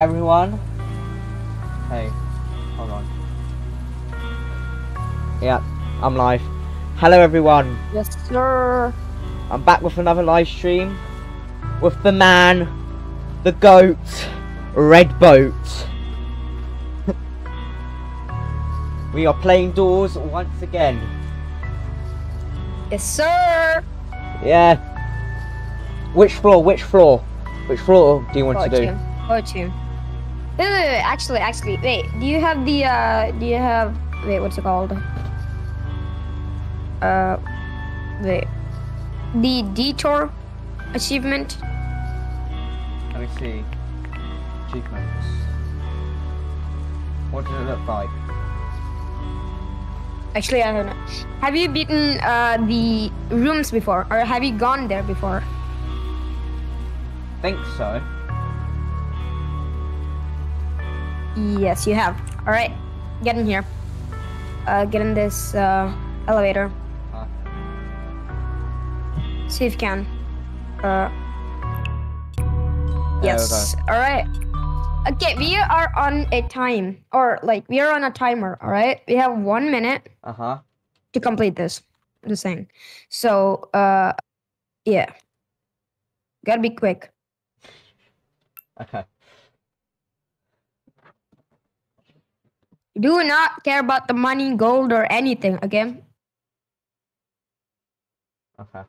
everyone. Hey, hold on. Yeah, I'm live. Hello everyone. Yes, sir. I'm back with another live stream with the man, the goat, Red Boat. we are playing doors once again. Yes, sir. Yeah. Which floor? Which floor? Which floor do you want to do? Fortune. Wait, wait, wait, actually, actually, wait. Do you have the, uh, do you have, wait, what's it called? Uh, wait. The detour achievement? Let me see. Achievements. What does it look like? Actually, I don't know. Have you beaten, uh, the rooms before? Or have you gone there before? Think so. Yes, you have. All right, get in here. Uh, get in this uh, elevator. Huh. See if you can. Uh, yes. All right. Okay, we are on a time, or like we are on a timer. All right, we have one minute Uh huh. to complete this. I'm just saying. So, uh, yeah, gotta be quick. Okay. Do not care about the money, gold, or anything. Okay. Okay.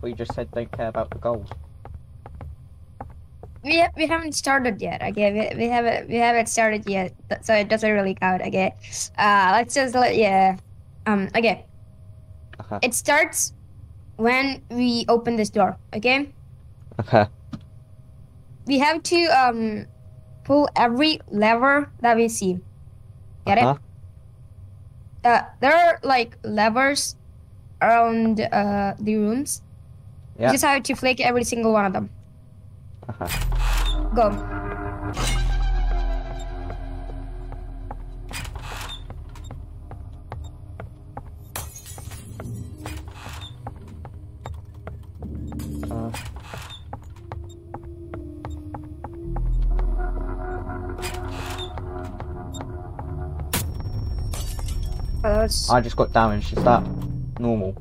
Well, just said don't care about the gold. we ha- we haven't started yet. Okay, we, we haven't we haven't started yet, so it doesn't really count. Okay, uh, let's just let yeah. Um. Okay, Okay. it starts when we open this door. Okay, Okay. we have to um pull every lever that we see. Get Uh-huh. it? Uh, there are like levers around uh the rooms. Yeah. You just have to flick every single one of them. Okay. Go. That's- I just got damaged. Is that normal?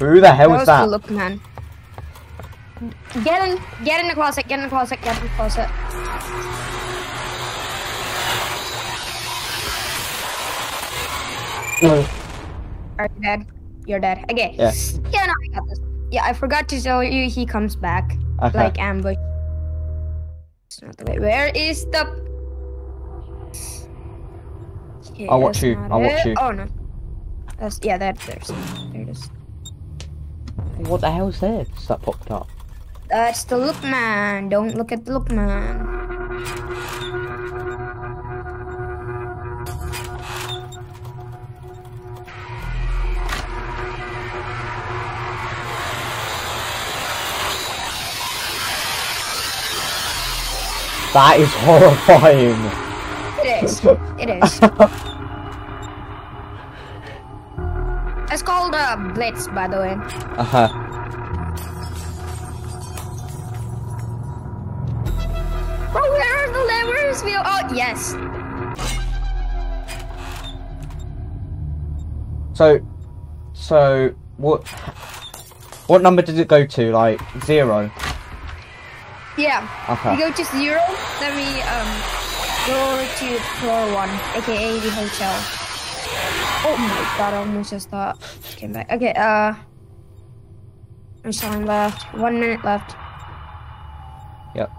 Who the hell that is was that? look, man. Get in, get in the closet, get in the closet, get in the closet. Mm. Are you dead? You're dead. Okay. Yeah. Yeah, no, I got this. Yeah, I forgot to tell you he comes back. Okay. Like ambush. It's not the way. Where is the Okay, I'll watch you, I'll watch you. Oh no. That's yeah, that there's there it is. What the hell's this that popped up? That's the look man. Don't look at the look man. That is horrifying. It is. It is. It's called uh, Blitz, by the way. Uh huh. Bro, where are the levers? We oh yes. So, so what? What number did it go to? Like zero. Yeah. We Okay. go to zero, then we um go to floor one, aka the hotel. Oh my god, I almost just thought came back. Okay, uh there's time left. One minute left. Yep.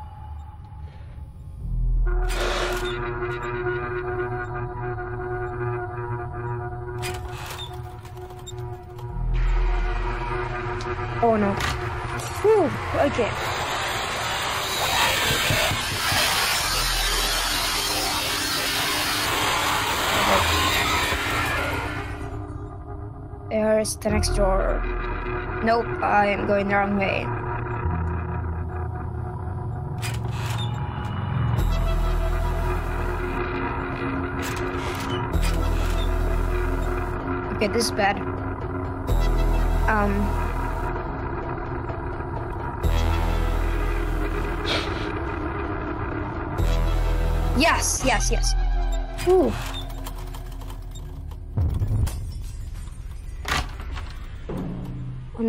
Oh no. Whew, okay. There's the next door. Nope, I am going the wrong way. Okay, this is bad. Um. Yes, yes, yes. Ooh.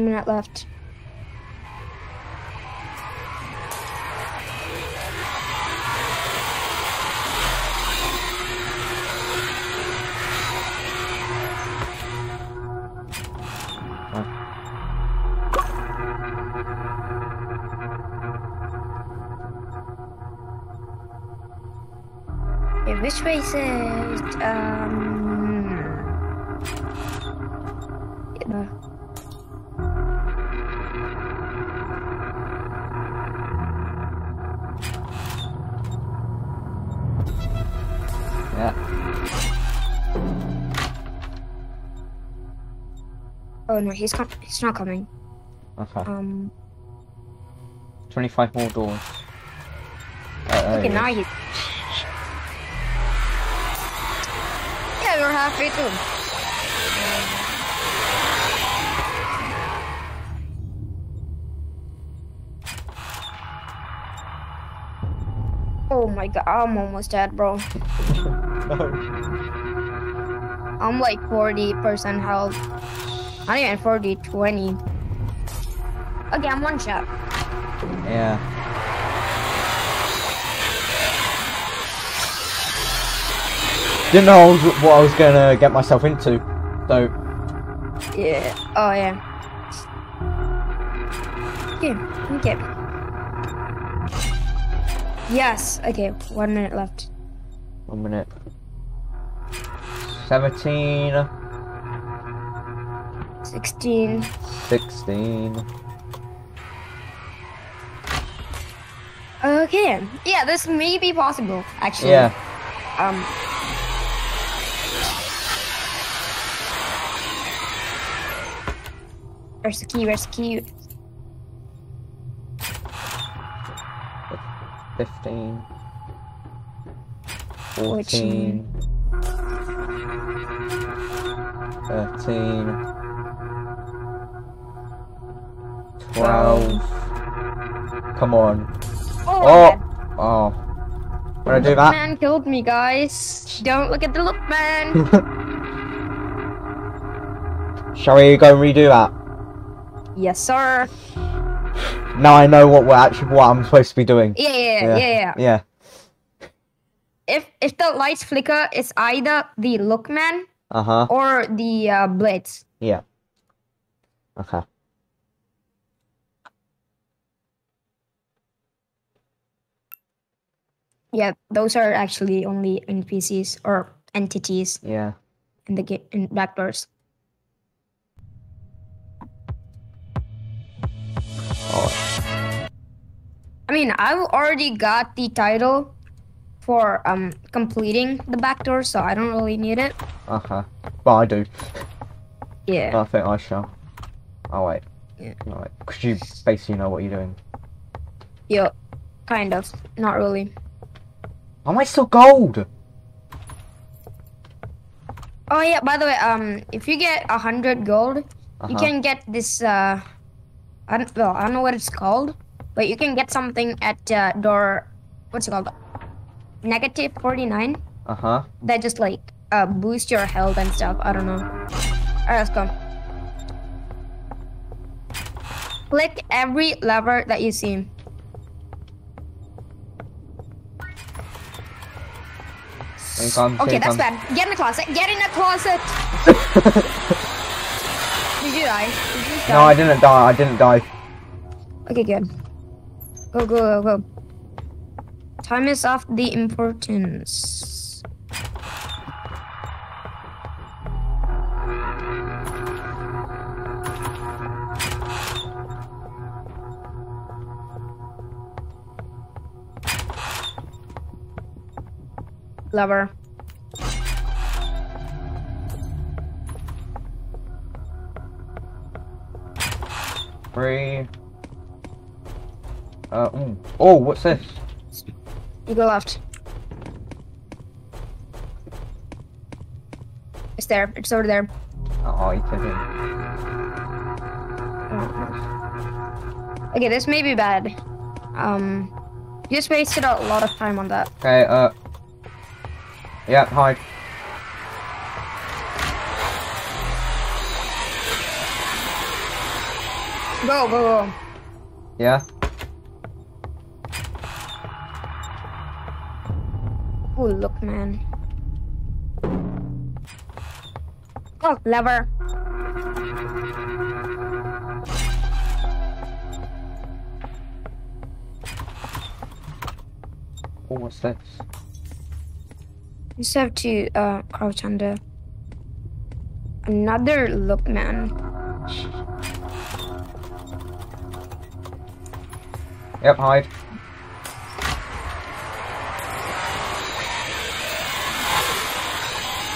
Minute left. Oh no, he's com- he's not coming. Okay. Um. 25 more doors. Uh, Okay, now you. Yeah, we're halfway through. Oh my god, I'm almost dead, bro. I'm like 40% health. 140, 20. Okay, I'm one shot. Yeah. Didn't know what I was gonna get myself into, though. So. Yeah. Oh yeah. Okay. you get me. Yes. Okay. One minute left. One minute. Seventeen. 16. 16. Okay. Yeah, this may be possible, actually. Yeah. Um. Where's the key? Where's the key? 15. 14. 14. 13. 12. Come on. Oh. Oh! Oh. When I do that. man killed me, guys. Don't look at the look man. Shall we go and redo that? yes, sir. Now I know what we're actually what I'm supposed to be doing. Yeah, yeah, yeah, yeah. yeah. Yeah. If if the lights flicker, it's either the look man Uh huh. or the uh, blitz. Yeah. Okay. Yeah, those are actually only NPCs or entities Yeah. in the game in backdoors. Oh. I mean, I've already got the title for um completing the backdoor, so I don't really need it. Okay. Well, I do. Yeah. I think I shall. Oh wait. Yeah. Wait. Because you basically know what you're doing. Yeah. Kind of. Not really. Why am I still gold? Oh yeah. By the way, um, if you get a hundred gold, Uh-huh. you can get this. Uh, I don't. Well, I don't know what it's called, but you can get something at uh, door. What's it called? Negative forty nine. Uh huh. That just like uh boost your health and stuff. I don't know. Alright, let's go. Click every lever that you see. Here comes, Okay, that's comes. bad. Get in the closet. Get in the closet. Did you die? Did you No. I didn't die. I didn't die. Okay, good. Go, go, go, go. Time is of the importance. Lever. Three. Uh. mm. Oh, what's this? You go left. It's there. It's over there. Oh, you kidding? Okay, this may be bad. Um, you just wasted a lot of time on that. Okay, uh. Yeah, hide. Go, go, go. Yeah. Oh, look, man. Oh, lever. Oh, what's this? You just have to uh, crouch under. Another look, man. Yep, hide.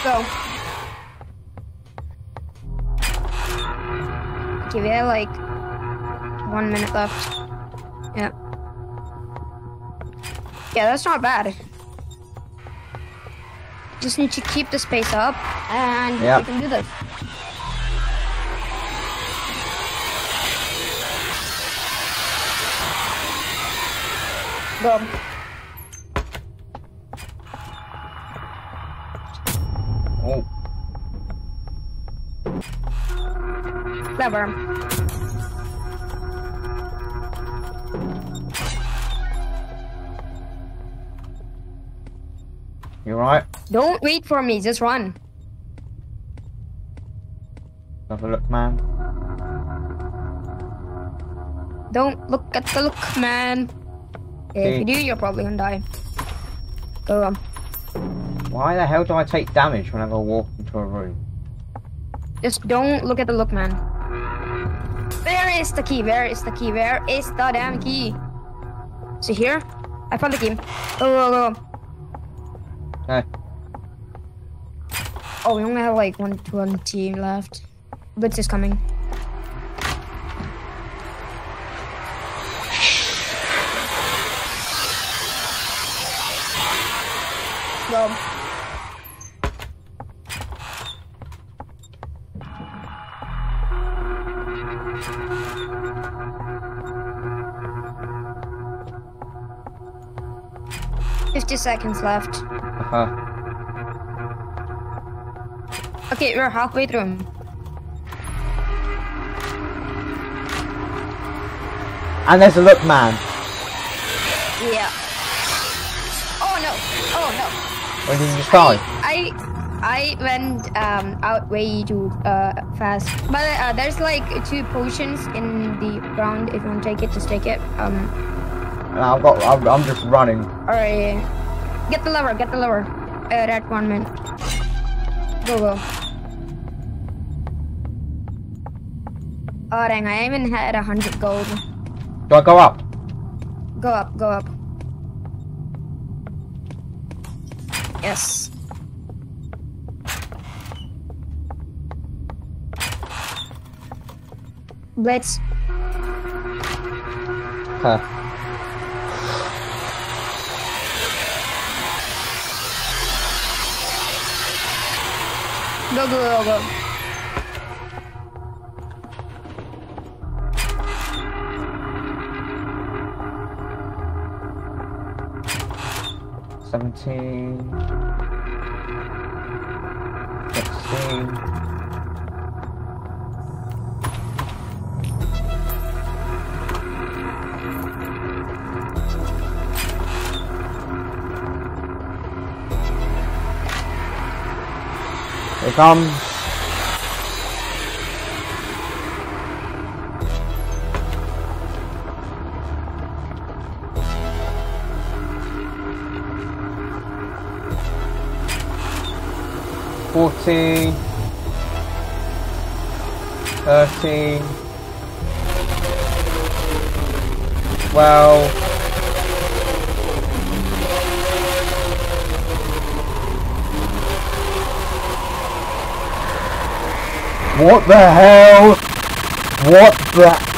Go. Give it like one minute left. Yeah. Yeah, that's not bad. Just need to keep the space up and Yep. we can do this. Go. Oh, Clever. You right? Don't wait for me, just run. Have a look, man. Don't look at the look, man. If you do, you're probably gonna die. Go on. Why the hell do I take damage whenever I walk into a room? Just don't look at the look, man. Where is the key? Where is the key? Where is the damn key? See here? I found the key. Go, go, go. Oh, we only have like 120 left. Blitz is coming. Go. Fifty seconds left. Uh-huh. Okay, we're halfway through. And there's a look, man. Yeah. Oh no! Oh no! When did you just die? I I went um, out way too uh, fast. But uh, there's like two potions in the ground. If you want to take it, just take it. Um. And I've got. I'm, I'm just running. Alright. Get the lever. Get the lever. Uh, that one man. Go go. Oh dang! I even had a hundred gold. Do I go up? Go up. Go up. Yes. Blitz. Huh. Go, go, go, go. Seventeen. Sixteen. Fourteen. Thirteen. Twelve. What the hell? What the?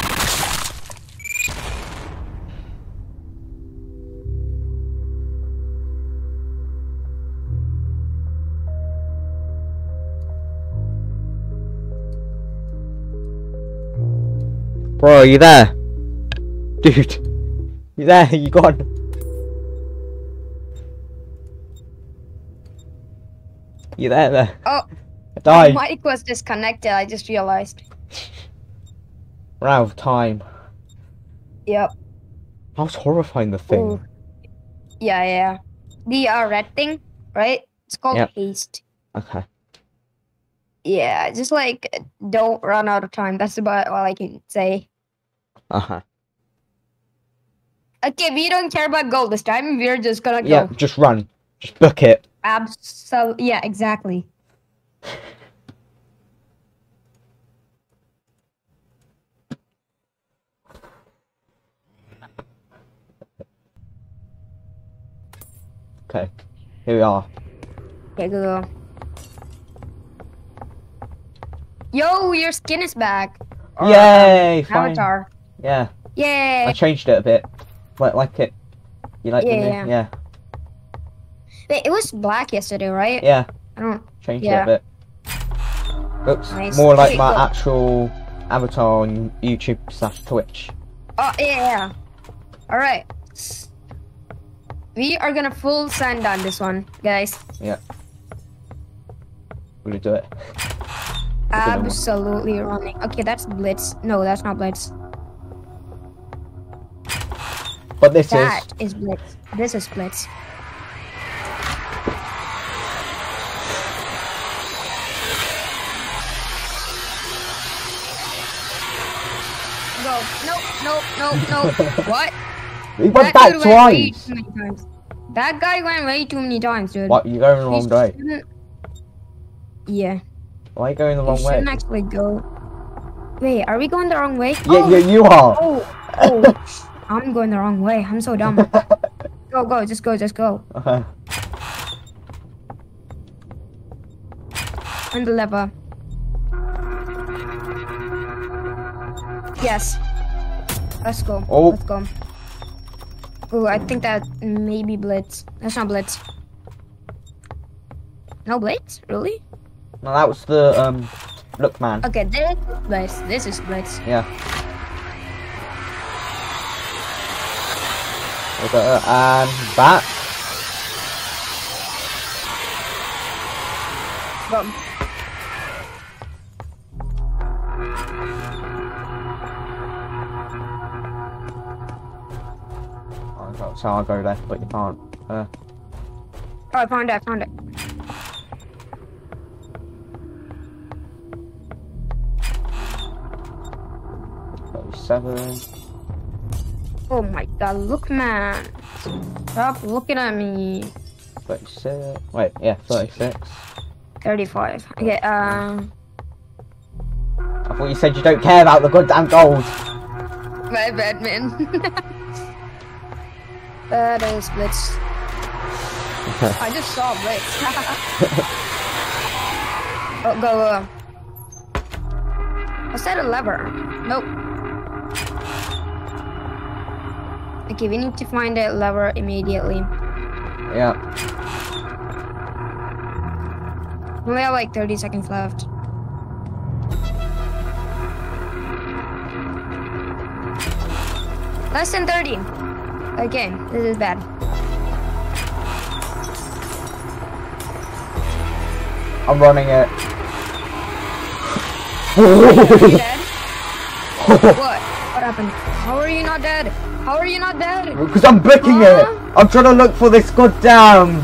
Bro, are you there? Dude. You there? You gone? You there there? Oh, I died. my mic was disconnected. I just realized. We're out of time. Yep. That was horrifying the thing. Ooh. Yeah, yeah. The uh, red thing, right? It's called Yep. haste. Okay. Yeah, just like don't run out of time. That's about all I can say. Uh-huh. Okay, we don't care about gold this time. We're just gonna Yeah, go. just run. Just book it. Absolutely. Yeah, exactly. Okay. Here we are. Okay, go. go. Yo, your skin is back. Or, um, Yay! Fine. Avatar. Yeah. Yay. I changed it a bit. Like, like it. You like the new? Yeah. Yeah. Wait, it was black yesterday, right? Yeah. I don't. Changed Yeah. it a bit. Looks Nice. more like my actual avatar on YouTube slash Twitch. Oh yeah, yeah. All right. We are gonna full send on this one, guys. Yeah. Will you do it? Absolutely running. Okay, that's Blitz. No, that's not Blitz. But this That is is Blitz. This is Blitz. No, nope, no, no. what? he went That back dude went way too many times. That guy went way too many times, dude. What? You're going the He wrong way. shouldn't- Yeah. Why are you going the wrong way? shouldn't actually go. Wait, are we going the wrong way? Yeah, oh, yeah, you are. oh, oh, I'm going the wrong way. I'm so dumb. go, go, just go, just go. Uh-huh. On the lever. Yes. Let's go. Oh. Let's go. Ooh, I think that may be Blitz. That's not Blitz. No Blitz? Really? no, that was the um, look man. Okay, this is Blitz. This is Blitz. Yeah. Okay, uh, and back. So I'll go left, but you can't. Uh, Oh, I found it. I found it. thirty-seven. Oh my god, look, man. Stop looking at me. 36. Wait, yeah, 36. 35. Okay, um. I thought you said you don't care about the goddamn gold. My bad, man. That is Blitz. I just saw Blitz. oh, go, go. Was that a lever? Nope. Okay, we need to find that lever immediately. yeah. We only have like 30 seconds left. Less than 30. Okay, this is bad. I'm running it. Are you dead? what? What happened? How are you not dead? How are you not dead? Because I'm booking it. I'm trying to look for this goddamn.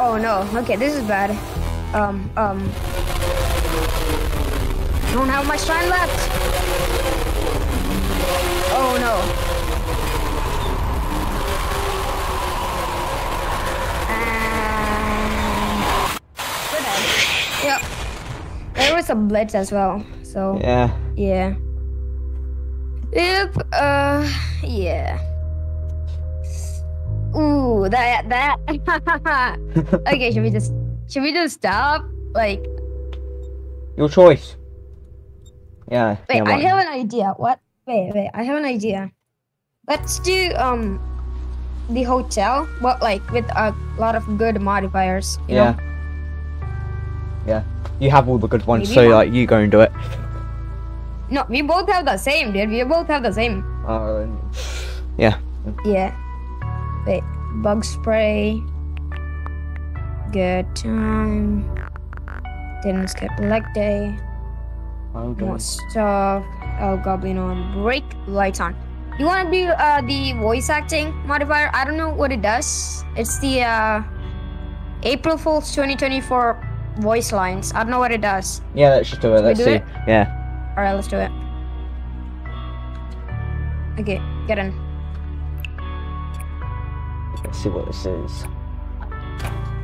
Oh no. Okay, this is bad. Um, um. I don't have much time left. Oh no. And we're dead. Yep. There was a blitz as well. So Yeah. yeah. Yep. Uh. Yeah. Ooh, that that. okay, should we just should we just stop? Like, Your choice. Yeah. wait, yeah, I have an idea. What? Wait, wait, I have an idea. Let's do um the hotel, but like with a lot of good modifiers. You Yeah. Know? Yeah. You have all the good ones, Maybe so not. like you go and do it. No, we both have the same, dude. We both have the same. Uh, yeah. Yeah. Wait, bug spray. Good time. Didn't skip leg day. More stuff. El Goblin on break. Lights on. You want to do uh, the voice acting modifier? I don't know what it does. It's the uh, April Fool's 2024 voice lines. I don't know what it does. Yeah, let's just do it. we Let's do see. it? Yeah. Alright, let's do it. Okay, get in. Let's see what this is.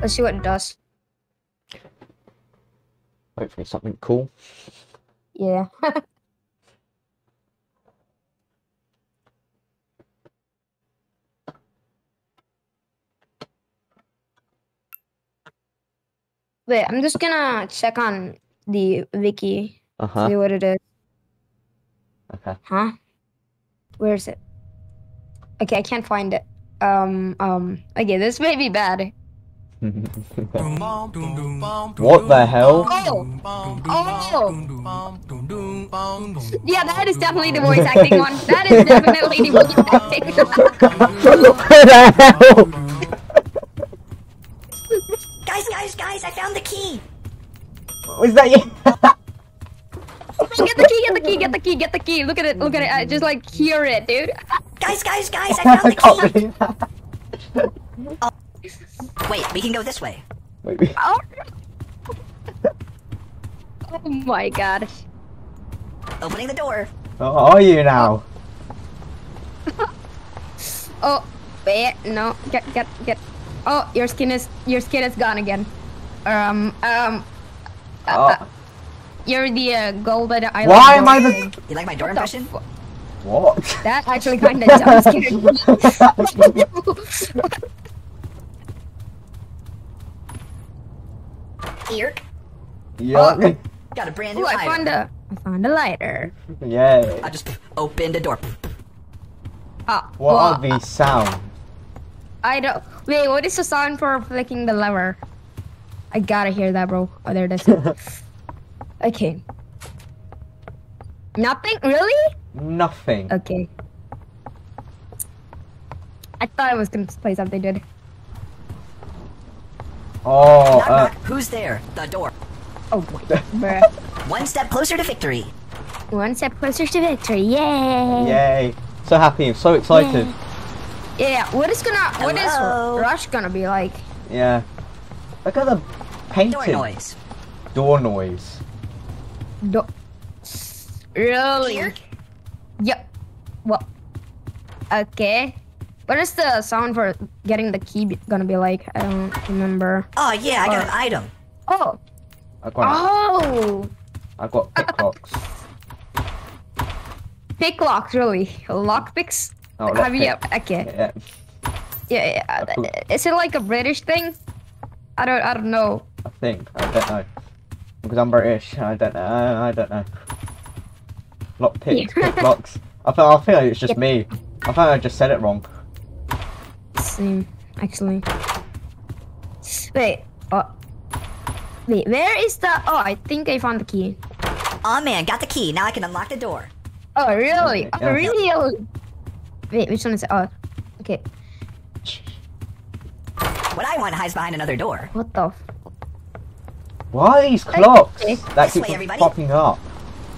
Let's see what it does. Hopefully something cool. Yeah. Wait, I'm just gonna check on the wiki, Uh huh. see what it is. Okay. Huh? Where is it? Okay, I can't find it. Um, um, okay, this may be bad. what the hell? Oh! Oh! Yeah, that is definitely the voice acting one. That is definitely the voice acting. what the hell? Guys, guys, guys, I found the key. Oh, Was that you? get the key, get the key, get the key, get the key. Look at it, look at it. I just like hear it, dude. Guys, guys, guys, I found the key. believe that. Wait, we can go this way. Wait, we- Oh. oh my god. Opening the door. Oh, are you now? Oh, wait, no, get, get, get. Oh, your skin is, your skin is gone again. Um, um, uh, uh, Oh, you're the uh, golden island. why am I the? You like my door What impression? What? That actually kind of jump scared me. Ear. Yuck. Got a brand new Ooh, I item. found a, I found a lighter. Yay. I just opened a door. Ah, What well, are these sounds? I don't. Wait, what is the sound for flicking the lever? I gotta hear that, bro. Oh, there it is. okay. Nothing? Really? Nothing. Okay. I thought I was gonna play something, dude. Oh, knock, uh, knock. Who's there? The door. Oh my bruh. One step closer to victory. One step closer to victory. Yay! yay. So happy, so excited. Yeah, what is gonna what is Rush gonna be like? Yeah. Look at the painting. Door noise. Door noise. Do- really? Ear. Yep. Well. Okay. What is the sound for getting the key gonna be like? I don't remember. Oh yeah, I got Or- an item. Oh. I've got, Oh. I've got picklocks. Pick locks, really? Lock picks? Oh, Have you? lockpick. Okay. Yeah. Yeah. yeah. cool. Is it like a British thing? I don't. I don't know. I think. I don't know. Because I'm British. I don't know. I, I don't know. Lockpicks, Yeah. picklocks. I feel, I feel like it's just me. I think I just said it wrong. Same, actually. Wait. Oh. Wait. Where is the? Oh, I think I found the key. Oh man, got the key. Now I can unlock the door. Oh, really? Okay, Oh, yeah. really? Oh. Wait, which one is it? Oh, okay. What I want hides behind another door. What the? F- Why are these clocks Okay. that This keep way, everybody. popping up?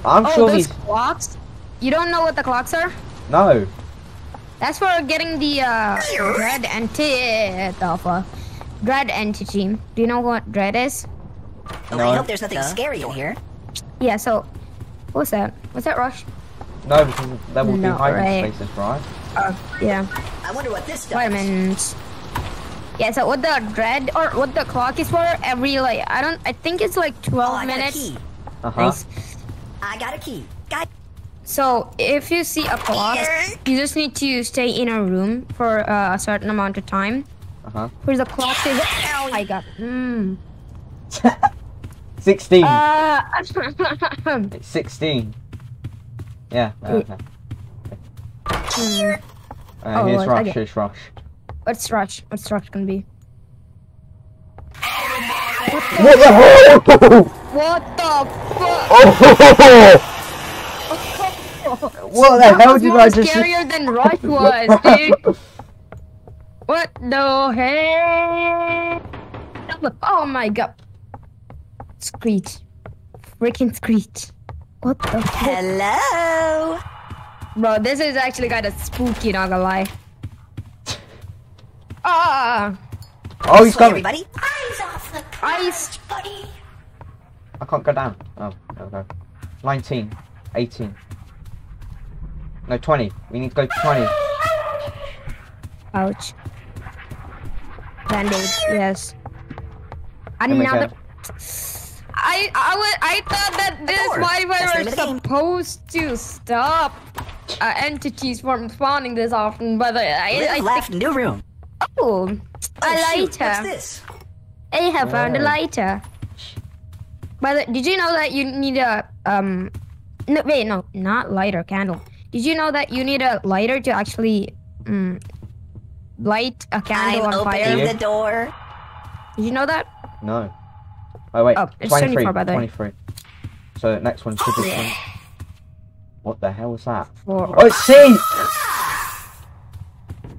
I'm oh, sure these. clocks? You don't know what the clocks are? No. That's for getting the uh, dread entity. The fuck? Dread entity. Do you know what dread is? Oh, No. I hope there's nothing scary in here. Yeah. So, what's that? What's that, Rush? No, because there will be No, hiding right. spaces, right? Uh, yeah. I wonder what this does. Vitamins. Yeah, so what the dread or what the clock is for every like I don't I think it's like Oh, 12 I minutes. Uh huh. Nice. I got a key. Guys, So if you see a clock, you just need to stay in a room for uh, a certain amount of time. Uh huh. Where the clock is. Oh my god. Mm. 16. Uh, It's 16. Yeah. Wait. Okay. hmm. Uh, Oh, here's right, Rush. okay. Here's Rush. What's rush? What's rush gonna be? What the hell? What the fuck? Oh! What the hell was did more I just? scarier than Rush was, dude. What the hell? Oh my god. Screech. Freaking Screech. What the fuck? Hello. Bro, this is actually kind of spooky, not gonna lie. Ah! Oh, he's This way, coming. everybody. Eyes off the Ice! buddy. I can't go down. Oh, there we go. 19, 18. No, 20. We need to go to 20. Ouch. Band-aid, yes. Let me Another. I I was I thought that this door. Wi-Fi Best name was of the game. supposed to stop uh, entities from spawning this often, but I I, I left, think new room. Oh, Oh, a shoot, lighter. What's this? I have found a lighter. By the, did you know that you need a um? No, wait, no, not lighter, candle. Did you know that you need a lighter to actually um, light a candle I'm on opening fire? Yeah. the door. Did you know that? No. Oh, wait. Oh, it's 23. 24, by the way. 23. So, next one should be 20. What the hell was that? For Oh, it's C!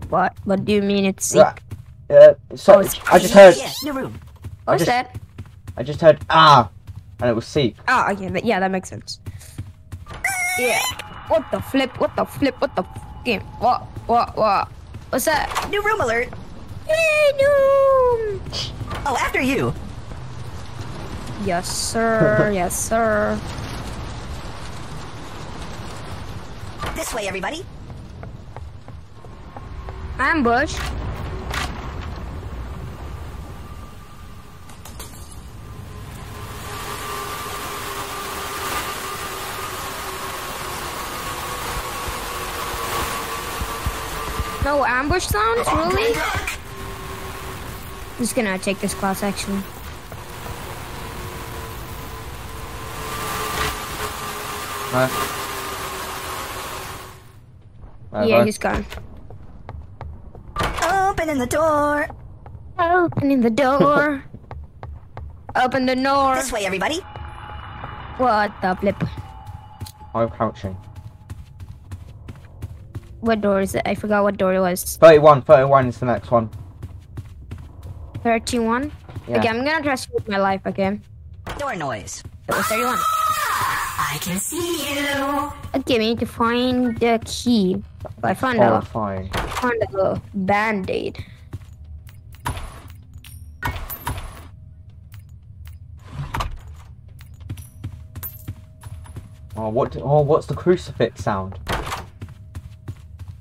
What? What do you mean it's sick? Right. Uh, so, Oh, it's- I just heard. Yeah, new room. I What's just, that? I just heard ah, and it was C. Ah, okay, but yeah, that makes sense. Yeah. What the flip? What the flip? What the fucking? What? What? What? What's that? New room alert. Hey, no. Oh, after you. Yes, sir. yes, sir. This way, everybody. Ambush. No ambush sounds, really? I'm just gonna take this class actually. No. Uh, yeah, he's gone. Opening the door. Opening the door. Open the door. This way, everybody. What the flip? I'm crouching. What door is it? I forgot what door it was. 31, 31 is the next one. 31? Yeah. Okay, I'm gonna trust you with my life, okay? Door noise. It was 31. I can see you. Okay, we need to find the key. I found a, Horrifying. found a band-aid. Oh, what? oh, what's the crucifix sound?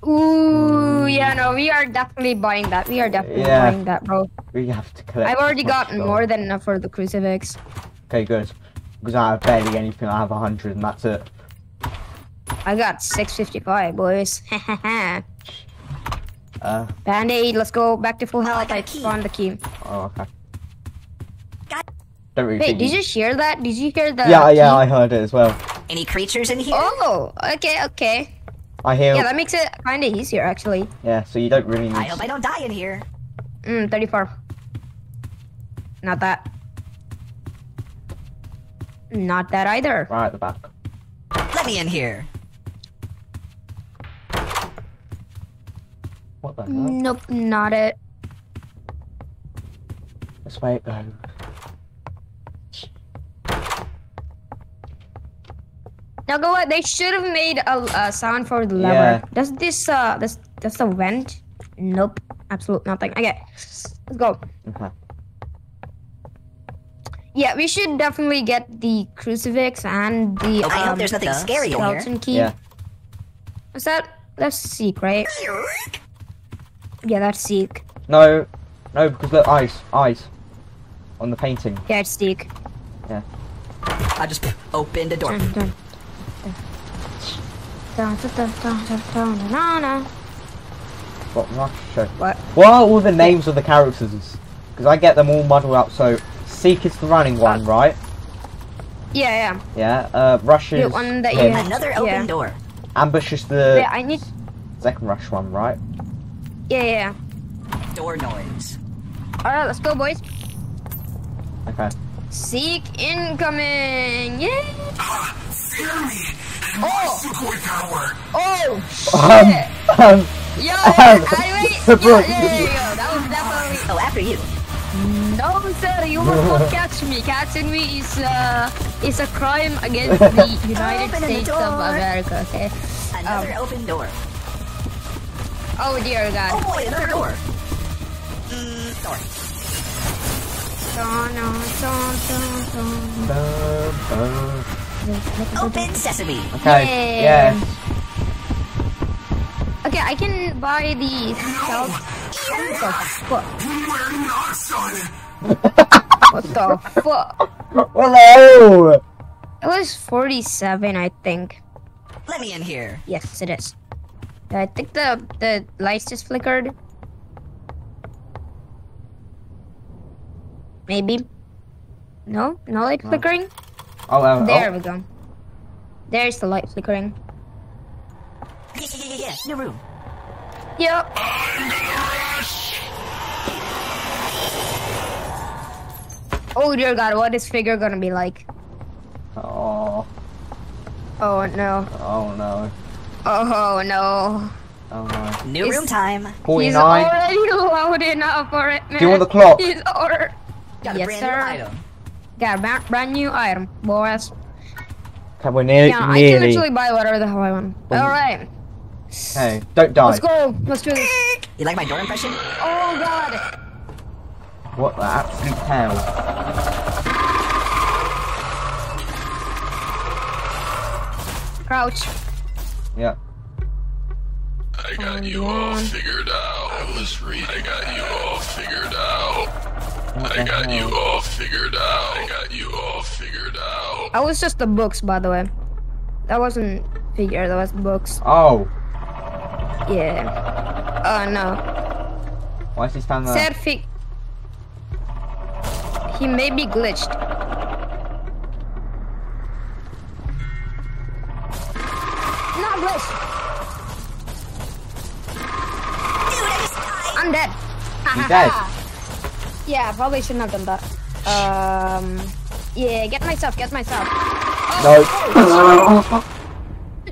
Ooh, yeah, hmm. no, we are definitely buying that. We are definitely Yeah. buying that, bro. We have to collect. I've already gotten gold. more than enough for the crucifix. Okay, good. Because I have barely anything. I have hundred, and that's it. I got 655, boys. Uh, Band-aid, let's go back to full Oh, I health. got a I key. found the key. oh, okay. Don't really Wait, think did you hear that? Did you hear that? Yeah, yeah. I heard it as well. Any creatures in here? Oh, okay, okay. I hear. Yeah, Yeah, that makes it kind of easier, actually. Yeah, so you don't really need. I hope I don't die in here. Mm, 34. Not that. Not that either. Right at the back. Let me in here. What the hell? Nope, not it. This way it goes. Now go ahead. They should have made a, a sound for the lever. Yeah. Does this uh does does the vent? Nope. Absolute nothing. Okay. Let's go. Okay. Yeah, we should definitely get the crucifix and the. Okay, um, I hope there's nothing the scary skeleton here. Key. Yeah. Is that that's seek, right? Yeah, that's seek. No, no, because the eyes, eyes, on the painting. Yeah, it's seek. Yeah. I just opened a door. What? What? What are all the names of the characters? Because I get them all muddled up, so Seek is the running one, Uh, right? Yeah, yeah. Yeah. Uh, Rush The one that him. you- Another open Yeah. door. Ambush is the Wait, I need. second Rush one, right? Yeah, yeah. Door noise. All right, let's go, boys. Okay. Seek incoming! Yeah! Oh! Oh! Um, Shit! um, Yo, um, I wait! bro. Yeah, yeah, yeah, yeah, that was definitely... Oh, after you. No, sir, you will not catch me. Catching me is uh, is a crime against the United Open the States of. America. Okay. Another open door. Oh dear Oh God. boy, another door. Mm. Open sesame. Okay. Yeah. Yes. Okay, I can buy the self. What the fuck? What the fuck? Hello. It was 47, I think. Let me in here. Yes, it is. I think the the lights just flickered. Maybe. No, no light No. flickering. Oh, um, There oh. we go. There's the light flickering. Yeah, yeah, yeah, yeah. New room. Yep. Oh dear God, what is figure gonna be like? Oh. Oh no. Oh no. Oh no. Oh no. New Is- room time. He's already loud enough for it, man. Do you want the clock? He's already. Got a Yes, brand sir. new item. Got a brand, brand new item, boys. Okay, we're near, Yeah, I can nearly. literally buy whatever the hell I want. Alright, Hey, don't die. let's go. Let's do this. You like my door impression? Oh god. What the absolute hell? Crouch. Yeah. I got you all figured out. I was reading. I got you all figured out. What I got hell? you all figured out. I got you all figured out. That was just the books, by the way. That wasn't figure, that was books. Oh. Yeah. Oh no. Why is he standing there? Said fig. He may be glitched. Not glitched. Dude, I'm dead. You dead? Yeah, I probably shouldn't have done that. Um. Yeah, get myself, get myself. No.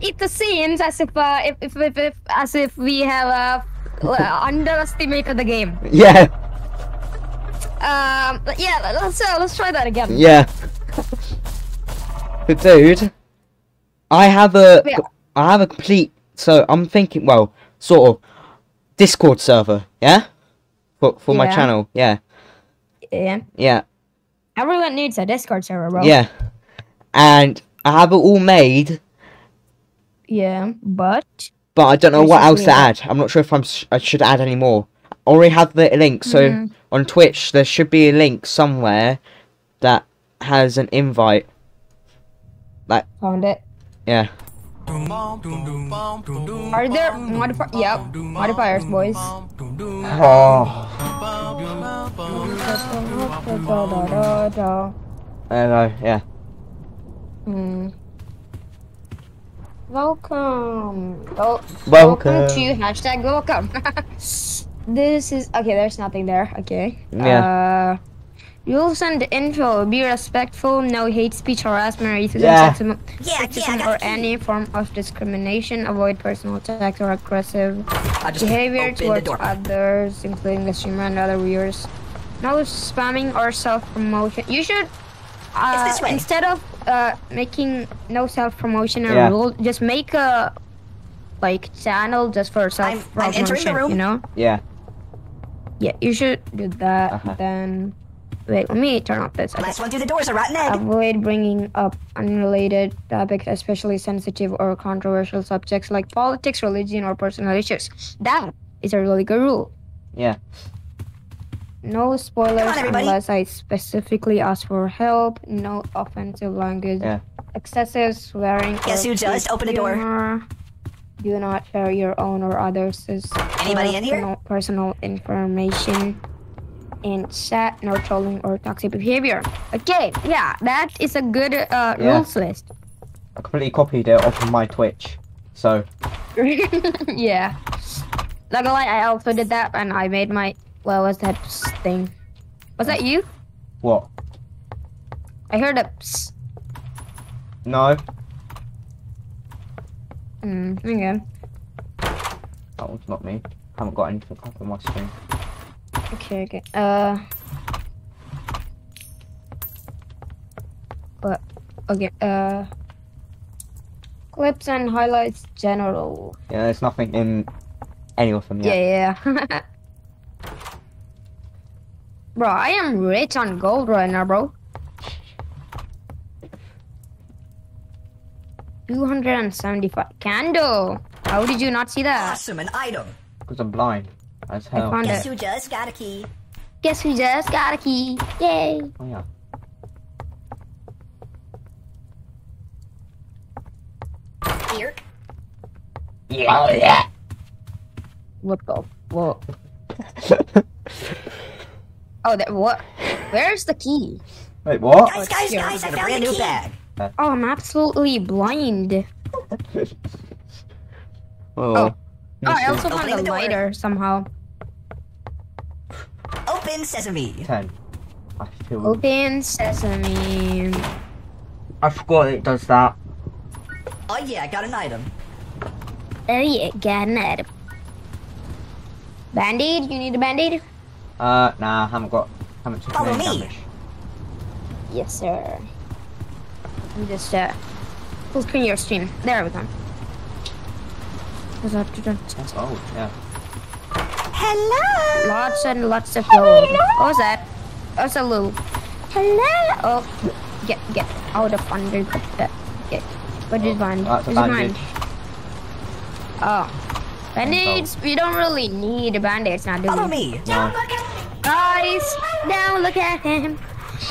It seems as if, uh, if, if, if, if as if we have uh, underestimated the game. yeah. Um, but yeah, let's uh, let's try that again. Yeah. But dude, I have a, Yeah. I have a complete. So I'm thinking, well, sort of, Discord server, yeah, for for my channel, yeah, Yeah. yeah, Everyone needs a Discord server, bro. yeah, and I have it all made, Yeah, but but I don't know what else to add. I'm not sure if I'm s- I should add any more. Already have the link, so Mm. on Twitch there should be a link somewhere that has an invite. Like found it. Yeah. Are there modifier? Yep, modifiers, boys. Oh. Go. Yeah. Hmm. Welcome. Wel- Welcome. to hashtag welcome. this is okay. There's nothing there. Okay. Yeah. Uh, rules and info. Be respectful. No hate speech, harassment, racism, Yeah. sexism, Yeah, yeah, I sexism got or the key. any form of discrimination. Avoid personal attacks or aggressive I just behavior opened the towards door. others, including the streamer and other viewers. No spamming or self-promotion. You should, uh, this way. instead of uh, making no self-promotion a Yeah. rule, just make a like channel just for I'm self-promotion. entering the room. You know? Yeah. Yeah, you should do that. Uh-huh. Then, wait, let me turn off this. Okay. Last one through the door is a rotten egg. Avoid bringing up unrelated topics, especially sensitive or controversial subjects like politics, religion, or personal issues. That is a really good rule. Yeah. No spoilers on, unless I specifically ask for help. No offensive language. Yeah. Excessive swearing. Guess who just opened the door? Humor. Do not share your own or others' Anybody in here? personal, personal information in chat. No trolling or toxic behavior. Okay, yeah, that is a good uh, Yeah. rules list. I completely copied it off of my Twitch. So yeah. Luckily, I also did that, and I made my. What was that thing? Was that you? what? I heard a ps. No. Mm, okay. That one's not me. haven't got anything up on my screen. Okay, okay. Uh. But okay. Uh. Clips and highlights general. Yeah, there's nothing in any of them yet. Yeah, yeah. bro, I am rich on gold right now, bro. 275 candle. How did you not see that? Awesome, an item. Because I'm blind as I hell. found Guess it. who just got a key? Guess who just got a key? Yay! Oh yeah. Here. Yeah. Oh, yeah. What the? What? Oh, that what? Where's the key? Wait, what? Guys, guys, guys, I Got a found brand a new key. bag. Oh, I'm absolutely blind. oh. Oh, I also Opening found a the door. lighter somehow. Open sesame. Ten. I feel. Open sesame. I forgot it does that. Oh yeah, I got an item. Oh yeah, got an item. Band-aid? You need a band-aid? Uh, nah, I haven't got. Haven't taken Follow any me. damage. Yes, sir. I'm just uh, full screen your stream. There we go. Oh, yeah. Hello. Lots and lots of gold. What was that? That was a little. Hello. Oh, get get out of under. Get, get. What is mine? That's This is mine. Oh. Band-aids? We don't really need band-aids now, do Follow we? me. No. Guys, now look at him.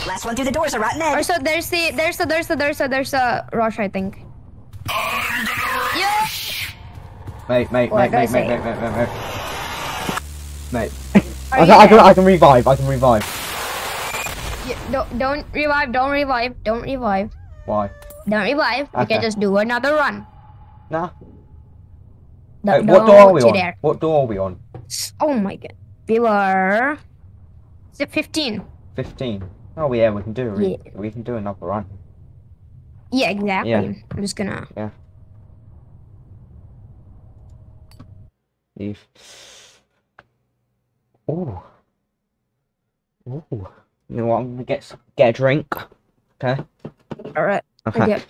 Last one through the door's a rotten egg. Also, there's the there's a there's a there's a there's a rush, I think. Yeah. Mate, mate, What mate, did mate, I mate, say? mate, mate, mate, mate. Mate. I can, I can. I can revive. I can revive. Yeah, Don't don't revive. Don't revive. Don't revive. Why? Don't revive. We can just do another run. Nah. Don't, Wait, what door are we on? you dare. What door are we on? Oh my god. We were. Is it 15? Fifteen. Oh yeah, we can do. We, Yeah. we can do another run. Yeah, exactly. Yeah. I'm just gonna. Yeah. Leave. Ooh. Ooh. You know what? I'm gonna get get a drink. Okay. Alright. Okay. Okay. All right. All right.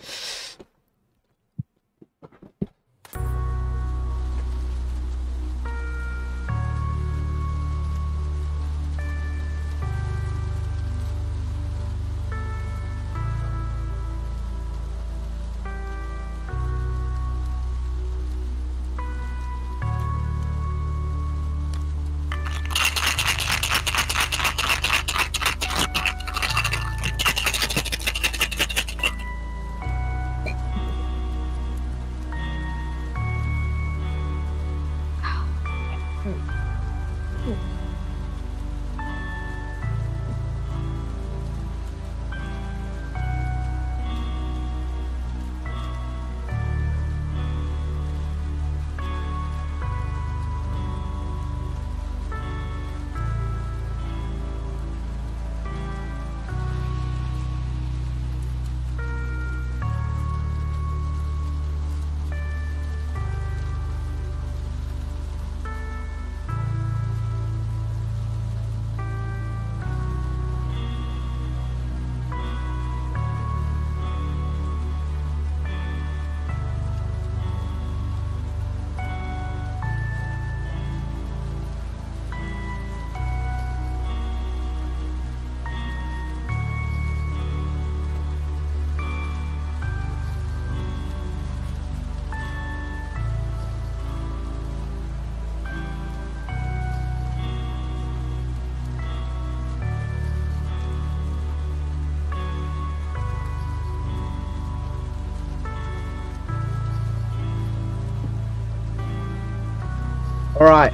All right.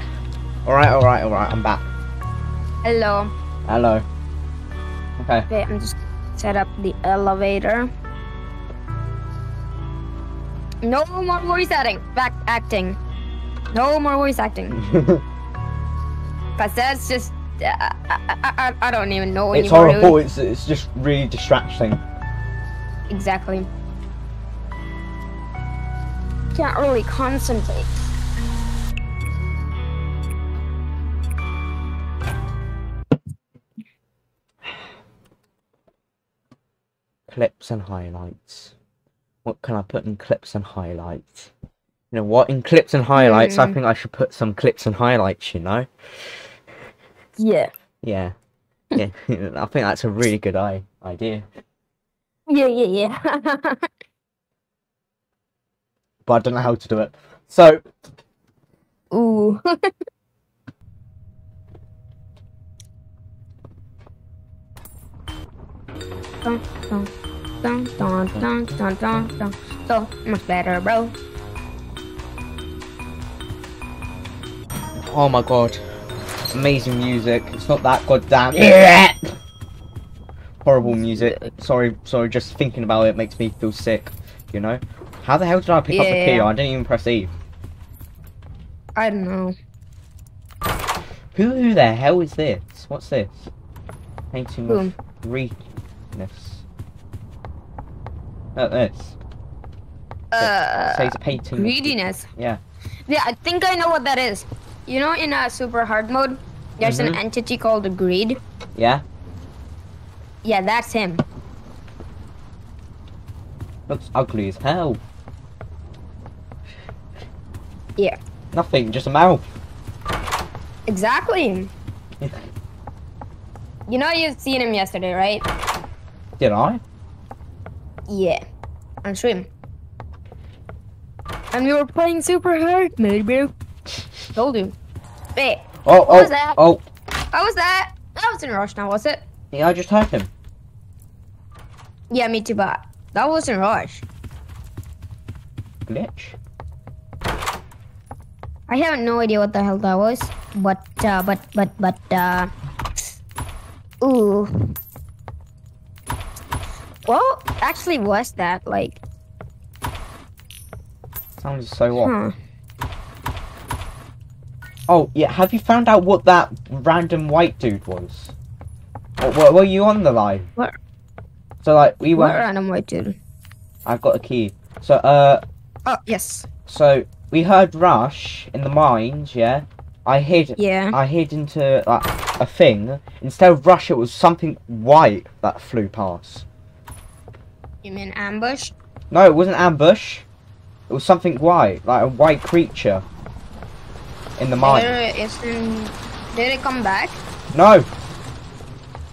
All right. Alright, alright, I'm back. Hello. Hello. Okay. Okay, I'm just set up the elevator. No more voice acting. Back acting. No more voice acting. Cause that's just I, I, I, I don't even know It's anymore. horrible. It's it's just really distracting. Exactly. Can't really concentrate. Clips and highlights. What can I put in clips and highlights? You know what? In clips and highlights, I Hmm. think I should put some clips and highlights. You know? Yeah. Yeah. Yeah. I think that's a really good i- idea. Yeah, yeah, yeah. But I don't know how to do it. So Ooh. dun, dun, dun, dun, dun, dun, dun, dun. So much better, bro. Oh my god. Amazing music. It's not that goddamn yeah. horrible music. Sorry, sorry, just thinking about it makes me feel sick, you know? How the hell did I pick up the key? I didn't even press E. I don't know. Who, who the hell is this? What's this? Painting Boom. with greenness. At this. Uh, Says painting. greediness. Yeah. Yeah, I think I know what that is. You know, in a super hard mode, there's an Mhm. entity called greed. Yeah. Yeah, that's him. Looks ugly as hell. Yeah, Nothing, just a mouth. exactly. You know, you've seen him yesterday, right? Did I? Yeah, on stream. And we were playing super hard mode, bro. Told you. Wait, Oh, What oh, was that? oh. how was that? That wasn't rush now, was it? Yeah, I just heard him. Yeah, me too, but that wasn't rush. Glitch. I have no idea what the hell that was, but uh, but but but uh, ooh. Well, actually, was that like? Sounds so off. Huh. Oh, yeah, have you found out what that random white dude was? Or, were, were you on the line? What? So, like, we were... What random white dude? I've got a key. So, uh, Oh yes. so we heard Rush in the mines, yeah? I hid. Yeah. I hid into like, a thing. Instead of Rush, it was something white that flew past. You mean ambush? No, it wasn't ambush. It was something white, like a white creature. In the mine. Did it come back? No.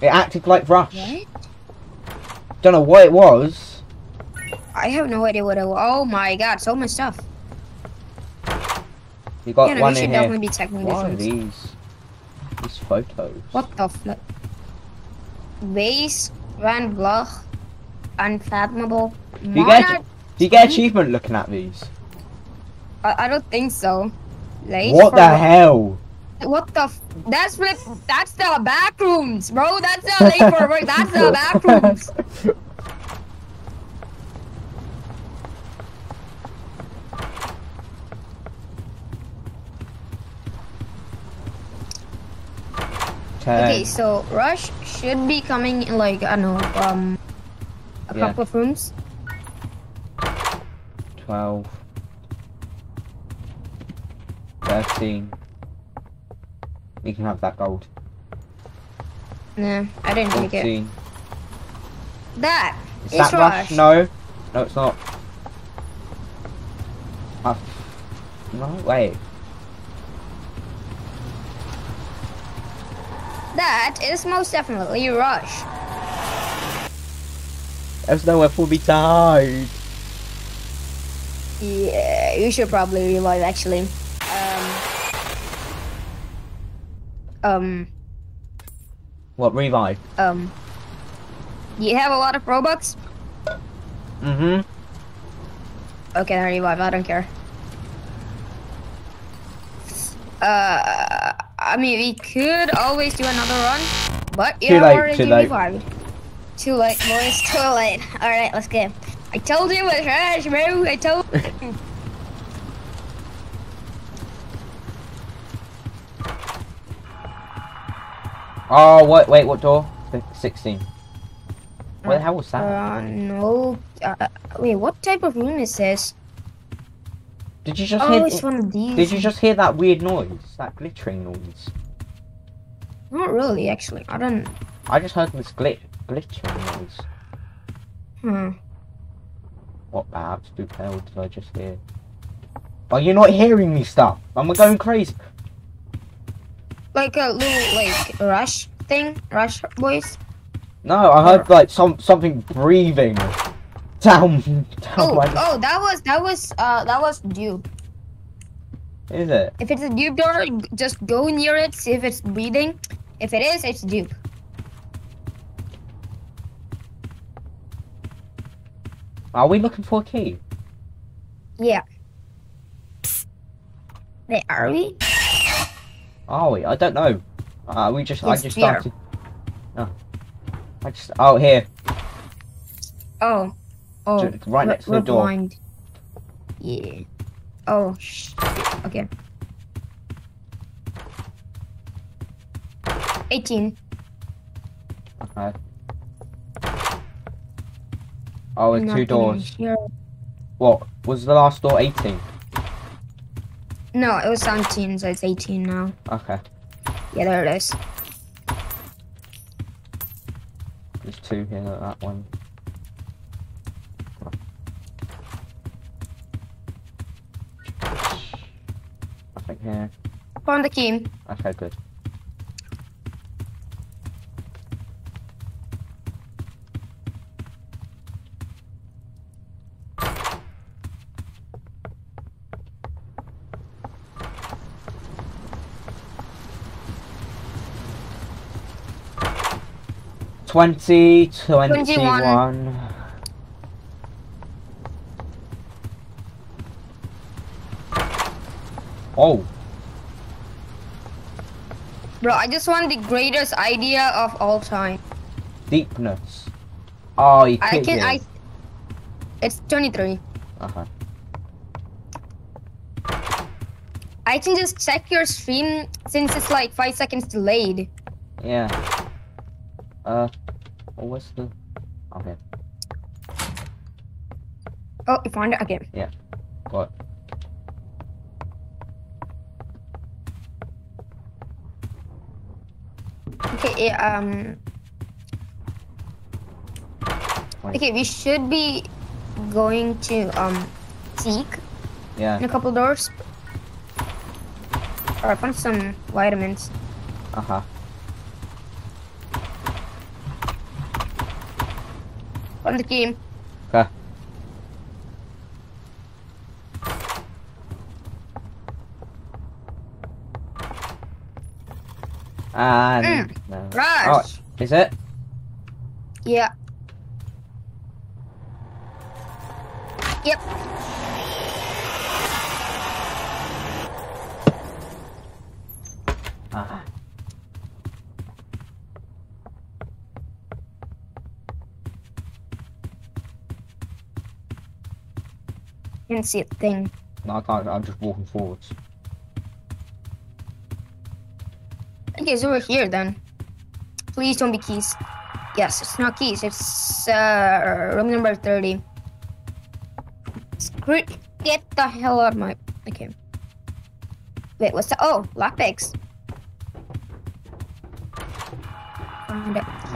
It acted like Rush. What? Don't know what it was. I have no idea what it was. Oh my god, so much stuff. You got yeah, no, one we should in here. definitely be checking What are these? These photos. What the flip? Vase, Van Gogh, Unfathomable. Do you get do you get achievement looking at these? I, I don't think so. Lace what the hell? What the? F- that's flip. That's the back rooms, bro. That's the late for work. That's the back rooms. Okay, so Rush should be coming in like I don't know, um, a Yeah. couple of rooms. 12 13 You can have that gold. No, I didn't take it. That Is is that rush? Rush. No. No, it's not. Uh, no, wait. That is most definitely Rush. There's nowhere for me to hide. Yeah, you should probably revive actually. Um. Um. What, revive? Um. You have a lot of Robux? Mm-hmm. Okay, then revive. I don't care. Uh, I mean, we could always do another run, but you Too have already revived. Too late, boys. Too late. All right, let's go. I told you it was trash, bro. I told. Oh, wait, wait, what door? 16. What the hell was that? Uh, no. Uh, wait, what type of room is this? Did you just Oh, hear? it's one of these. Did you just hear that weird noise? That glittering noise? Not really, actually. I don't. I just heard this glit glittering noise. Hmm. What perhaps do hell did I just hear? Are you not hearing me stuff? Am I going crazy? Like a little like rush thing, rush voice. No, I heard like some something breathing down down Oh, my oh, that was that was uh that was dupe. Is it? If it's a dupe door, just go near it, see if it's breathing. If it is, it's dupe. Are we looking for a key? Yeah. Wait, are we? Are we? I don't know. Uh, we just I just here. started. Oh. I just oh here. Oh. Oh. Ju- right we're- next to the door. blind. Yeah. Oh, sh. Okay. 18. Okay. Oh, it's two Nothing doors. here. What was the last door? 18. No, it was 17, so it's 18 now. Okay. Yeah, there it is. There's two here. That one. Nothing here. Found the key. Okay, good. Twenty twenty-one. Oh, Bro, I just want the greatest idea of all time. deepness. Oh, you I can, I. It's 23. Okay. I can just check your stream since it's like 5 seconds delayed. Yeah. Uh, what what's the? Okay. Oh, you found it? Okay. What? Okay, yeah, um. Wait. Okay, we should be going to, um, Seek Yeah. in a couple doors. Or I found some vitamins. Uh Found the key. Okay. And Mm, no. Rush! Oh, is it? Yeah. Yep. Ah. I can't see a thing. No, I can't. I'm just walking forwards. Okay, so we're here then. Please don't be keys. Yes, it's not keys. It's uh, room number 30. Screw Get the hell out of my. Okay. Wait, what's that? Oh, lockpicks.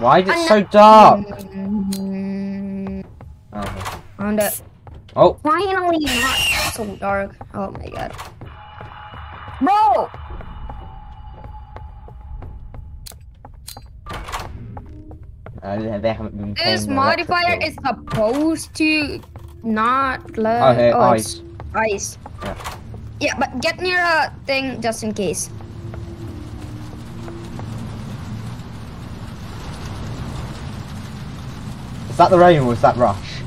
Why is it so dark? Mm, Oh. Found it. Oh, Finally, not so dark. Oh my god. Bro! they they haven't been. This modifier is supposed to not let. bill. Oh, here, oh, ice. it's ice. Yeah. Yeah, but get near a thing just in case. Is that the rain or is that rush?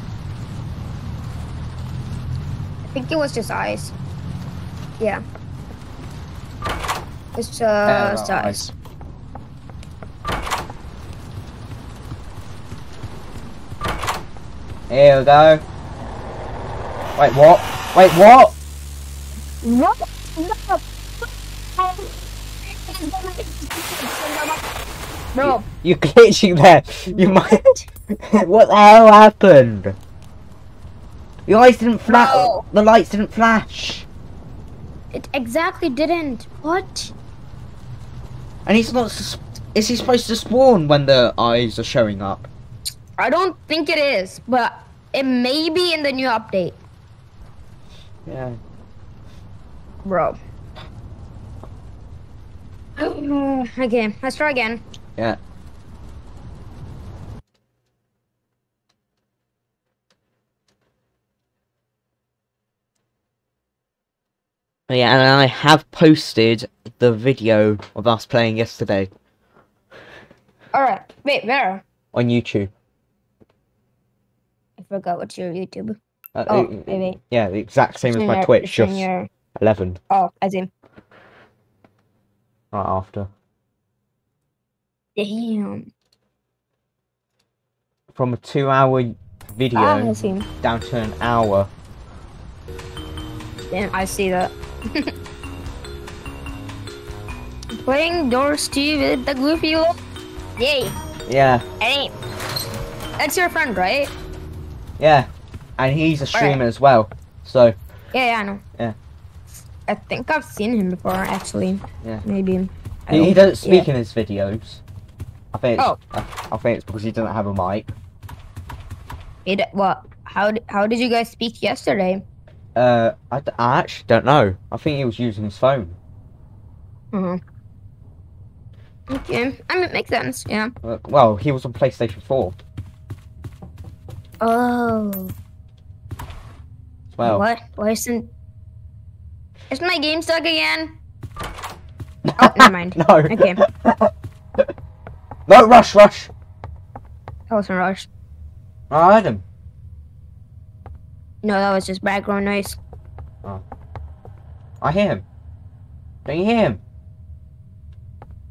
I think it was just ice. Yeah. It's just Uh, ice. ice. Here we go. Wait, what? Wait, what? What? No. Bro, You're glitching there. You might. what the hell happened? The eyes didn't flash. Bro. The lights didn't flash. it exactly didn't. What? And he's not. Is he supposed to spawn when the eyes are showing up? I don't think it is, but it may be in the new update, Yeah. bro. okay, let's try again. Yeah. Yeah, and I have posted the video of us playing yesterday All right, wait, where? on YouTube. I forgot what's your YouTube. Uh, Oh, wait, wait. Yeah, the exact same as It's in my your- Twitch, just your- 11 Oh, I see. right after. Damn. From a two hour video Ah, down to an hour. Damn, I see that. Playing Doors 2 with the goofy look. Yay. Yeah, Hey. That's your friend, right? yeah. And he's a streamer as well. So, Yeah, yeah, I know. Yeah. I think I've seen him before, actually. Yeah. Maybe. I he, he doesn't speak yeah. in his videos. I think it's, Oh. I, I think it's because he doesn't have a mic. It, what? How, how did you guys speak yesterday? Uh, I, d- I actually don't know. I think he was using his phone. Uh-huh. Okay. I mean, it makes sense, yeah. Uh, well, he was on PlayStation 4 Oh. as well. What? Why isn't... Is my game stuck again? Oh, never mind. no. Okay. no, rush, rush. That wasn't rush. I heard him. No, that was just background noise. Oh. I hear him. Don't you hear him?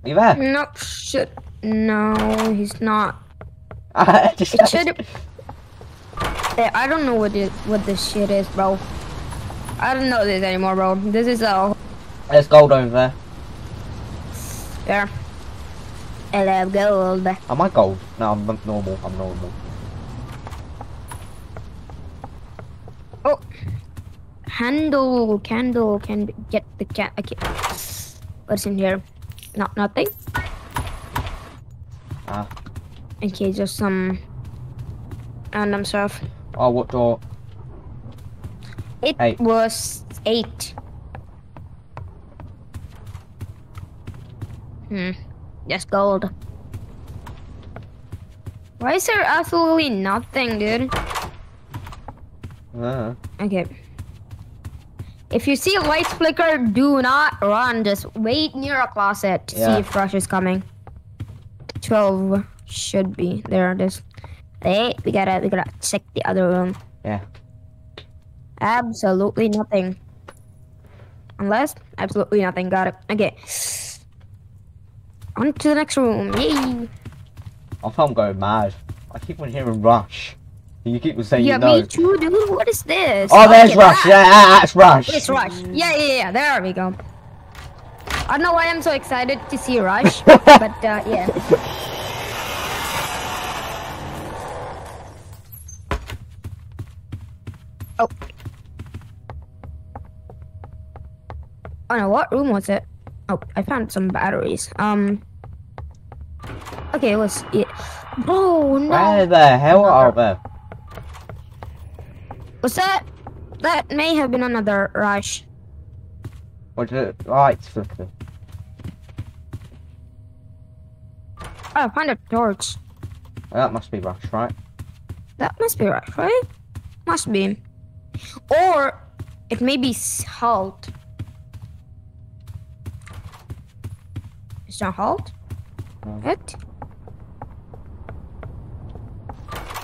Are you there? Nope, shit. No, he's not. I just, It should. I don't know what it, what this shit is, bro. I don't know this anymore, bro. This is all There's gold over there. there. I love gold. Am I gold? No, I'm normal. I'm normal. Oh, handle, candle, can get the cat. Okay, what's in here? Not nothing. Ah. Okay, just some random stuff. Oh, what door? It Hey. was eight. Hmm. Just gold. Why is there absolutely nothing, dude? Uh, Okay. If you see lights flicker, do not run. Just wait near a closet to Yeah. see if Rush is coming. Twelve should be there. It is. Hey, we gotta we gotta check the other room. Yeah. Absolutely nothing. Unless absolutely nothing. Got it. Okay. On to the next room. Yay! I thought I'm going mad. I keep on hearing Rush. You keep saying yeah, you know. me too, dude. What is this? Oh, there's Rush. that- Yeah, that's Rush. It's Rush. Yeah, yeah, yeah. There we go. I don't know why I'm so excited to see Rush, but uh, yeah. Oh. Oh no, what room was it? Oh, I found some batteries. Um. Okay, let's. Yeah. Oh no! Where the hell are they? Was that? That may have been another Rush. What did the lights flicker? Oh, I found oh, a torch. Well, that must be Rush, right? That must be rush, right? Must be. Or it may be halt. It's not halt? No. What?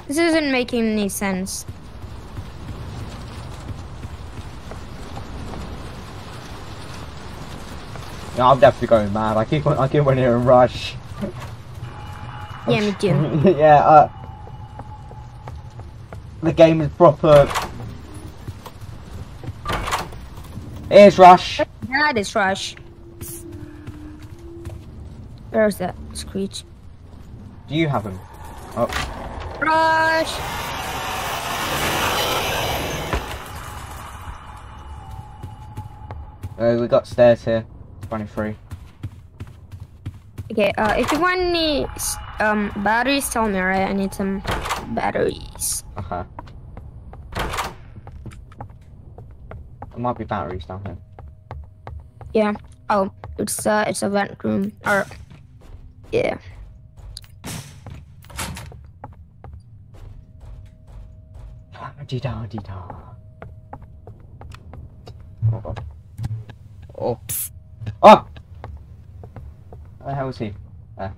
This isn't making any sense. Yeah, I'm definitely going mad. I keep on, I keep on hearing Rush. Yeah, me too. yeah, uh. The game is proper. Here's Rush. That is Rush. Where's that screech? Do you have him? Oh, Rush! uh, we got stairs here. 23. Okay, uh, if you want any um batteries, tell me, alright? I need some batteries. Okay. There might be batteries down here. Yeah. Oh, it's uh, it's a vent room. Or, yeah. Da da da. Oh. Oh. Oh! Where the hell is he? There.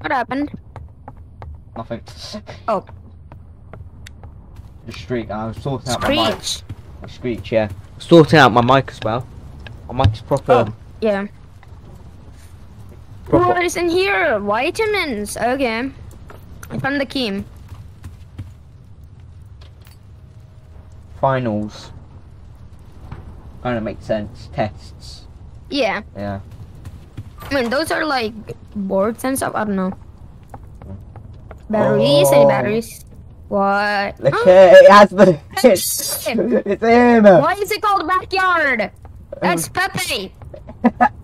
What happened? Nothing. Oh, The streak. I was sorting out my mic. screech. My screech, yeah. Sorting out my mic as well. My mic's proper. Oh, um, yeah. proper. What is in here? Vitamins. Okay. I found the key. Finals. Kind of makes sense. Tests. Yeah. Yeah. I mean, those are like boards and stuff. I don't know. Batteries? Any Oh. batteries? What? Okay, it has the. It's, it's him! Why is it called backyard? That's Pepe.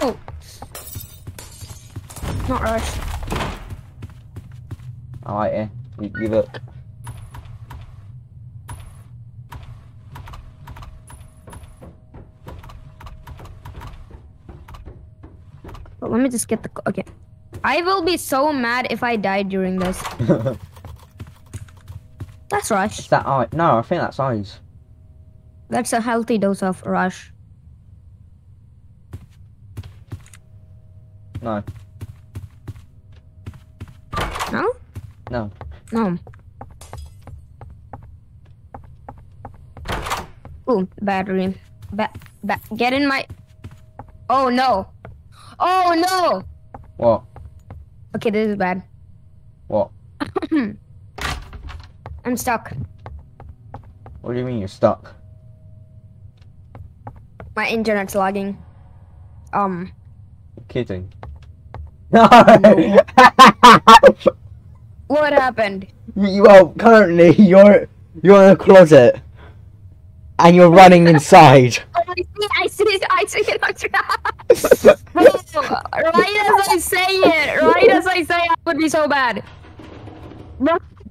Oh. Not rush. Alright, yeah. You, you look. But let me just get the. Okay. I will be so mad if I die during this. That's rush. Is that eye? No, I think that's eyes. That's a healthy dose of rush. No? No. No. Ooh, battery. Ba- ba- get in my. Oh no! Oh no! What? Okay, this is bad. What? I'm stuck. What do you mean you're stuck? My internet's lagging. Um. You're kidding. No! What happened? well, currently you're you're in a closet. And you're running inside. Oh, I see, it, I see it. I see it. Right as I say it, right as I say it, it would be so bad.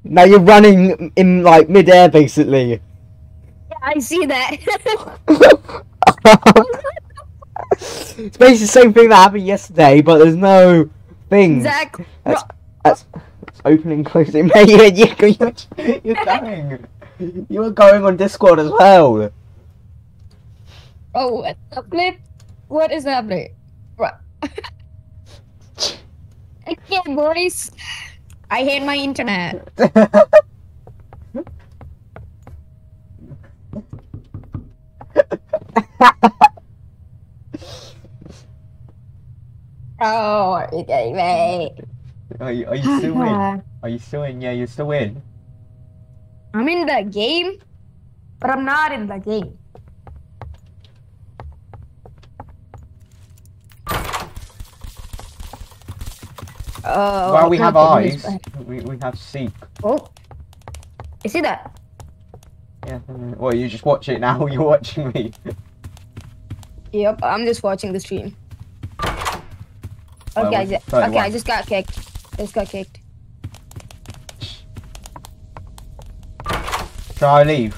Now you're running in like midair basically. I see that. it's basically the same thing that happened yesterday, but there's no things. Zach, That's, that's, opening, closing. Mate, you, you, you're, you're going. You were going on Discord as well. Oh, what the flip? What is happening? Right. Again, boys. I hate my internet. Oh, okay, mate. Are, you, are you still in? Are you still in? Yeah, you're still in. I'm in the game, but I'm not in the game. Oh, Well, we have eyes. We, we have seek. Oh, I see that. Yeah. Well, you just watch it now. You're watching me. Yep, I'm just watching the stream. Well, Okay, I what's ju- okay, I just got kicked. Just got kicked. Shall I leave?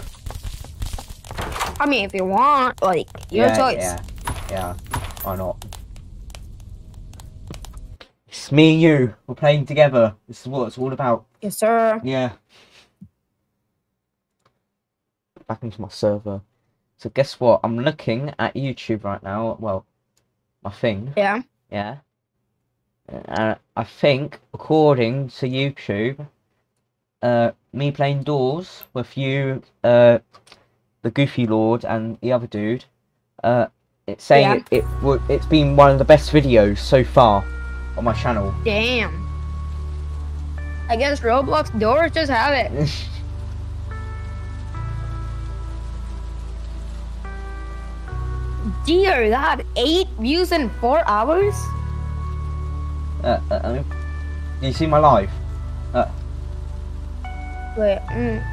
I mean, if you want, like, your yeah, choice. Yeah. Yeah. Why not? It's me and you. We're playing together. This is what it's all about. Yes, sir. Yeah. Back into my server. So guess what? I'm looking at YouTube right now. Well, my thing. Yeah. Yeah. Uh, I think, according to YouTube, uh, me playing Doors with you, uh, the Goofy Lord, and the other dude, uh, it's saying Yeah. it, it it's been one of the best videos so far on my channel. Damn. I guess Roblox doors just have it. dear God, eight views in four hours? Uh, uh, I mean, do you see my life? Uh, Wait, mm,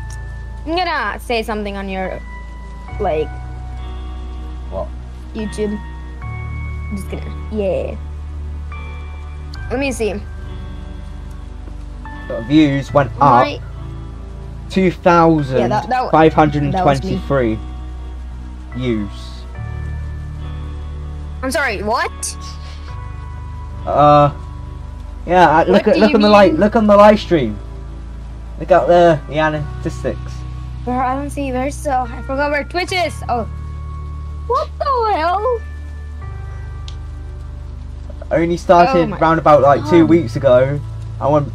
I'm gonna say something on your, like, what? YouTube. I'm just gonna, yeah. Let me see. Uh, views went up My- two thousand Yeah, that- that- five hundred and that was me. twenty-three views. I'm sorry, what? Uh, yeah. uh, Look at look on the live mean? look on the live stream. Look at the the statistics. Where I don't see, where's so I forgot where Twitch is. Oh. What the hell? Only started Oh round about like two weeks ago. I went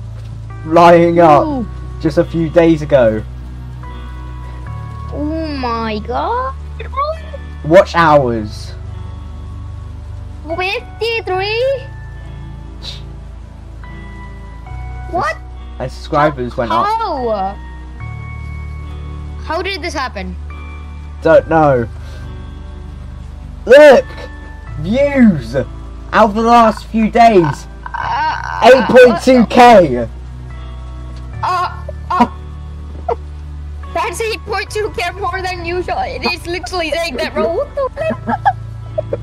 flying up just a few days ago. Oh my god. Watch hours. 53? What? And subscribers went up. How? How did this happen? Don't know. Look! Views! Out of the last few days! Uh, 8.2k! Uh, uh, that's 8.2k more than usual. It is literally saying that, bro. What the?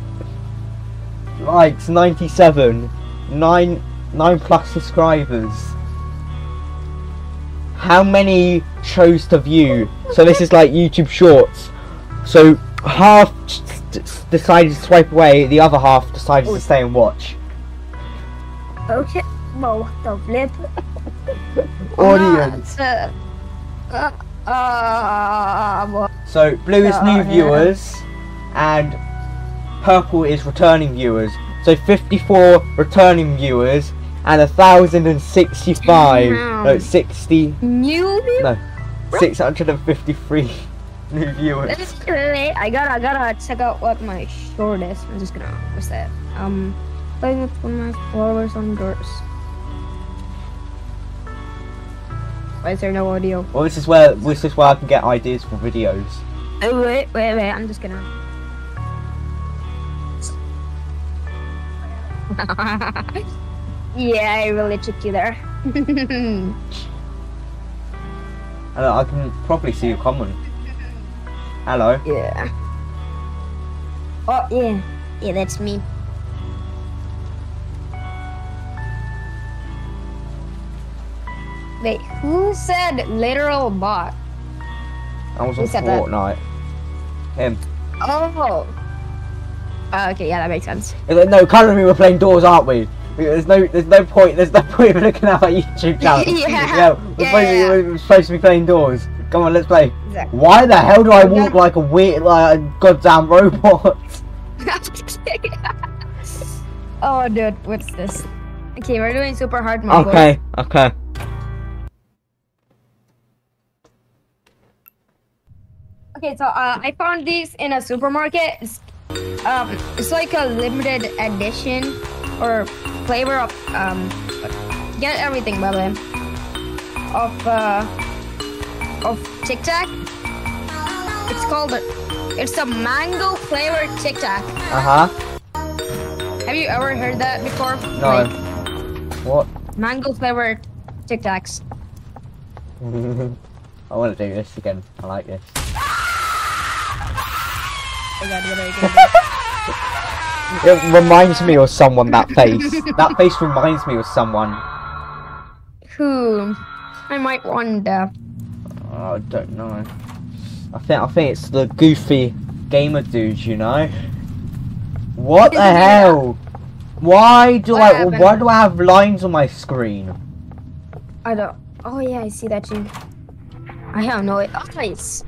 Likes 97. 9, 9 plus subscribers. How many chose to view? So this is like YouTube Shorts. So half decided to swipe away, the other half decided to stay and watch. Okay. What the flip? Audience. Uh, uh? So blue is new viewers, and purple is returning viewers. So 54 returning viewers and 1,065. Wow. No, 60. New view? No, 653 new viewers. Wait, I gotta, I gotta check out what my short is. I'm just gonna, what's that? Um, playing with one of my followers on doors. Why is there no audio? Well, this is where this is where I can get ideas for videos. Oh, wait, wait, wait, I'm just gonna. yeah, I really tricked you there. And I can probably see your comment. Hello. yeah. Oh, yeah. Yeah, that's me. Wait, who said literal bot? I was Who on said that? Him. Oh. Uh, okay, yeah, that makes sense. No, currently we're playing doors, aren't we? There's no, there's no point. There's no point in looking at our YouTube channel. Yeah. we're, Yeah, supposed, yeah. we're supposed to be playing doors. Come on, let's play. Exactly. Why the hell do I Yeah. walk like a weird, like a goddamn robot? oh, dude, what's this? Okay, we're doing super hard mode. okay, okay. Okay, so uh, I found these in a supermarket. It's, um, it's like a limited edition or flavor of um, get everything by the way of uh, of Tic Tac. It's called a, it's a mango flavored Tic Tac. Uh huh. Have you ever heard that before? No. Like, What? mango flavored Tic Tacs. I want to do this again. I like this. It reminds me of someone. That face. that face reminds me of someone. Who? I might wonder. Oh, I don't know. I think I think it's the goofy gamer dude. You know. What the hell? Why do What I? happened? Why do I have lines on my screen? I don't. Oh yeah, I see that too. I have no eyes.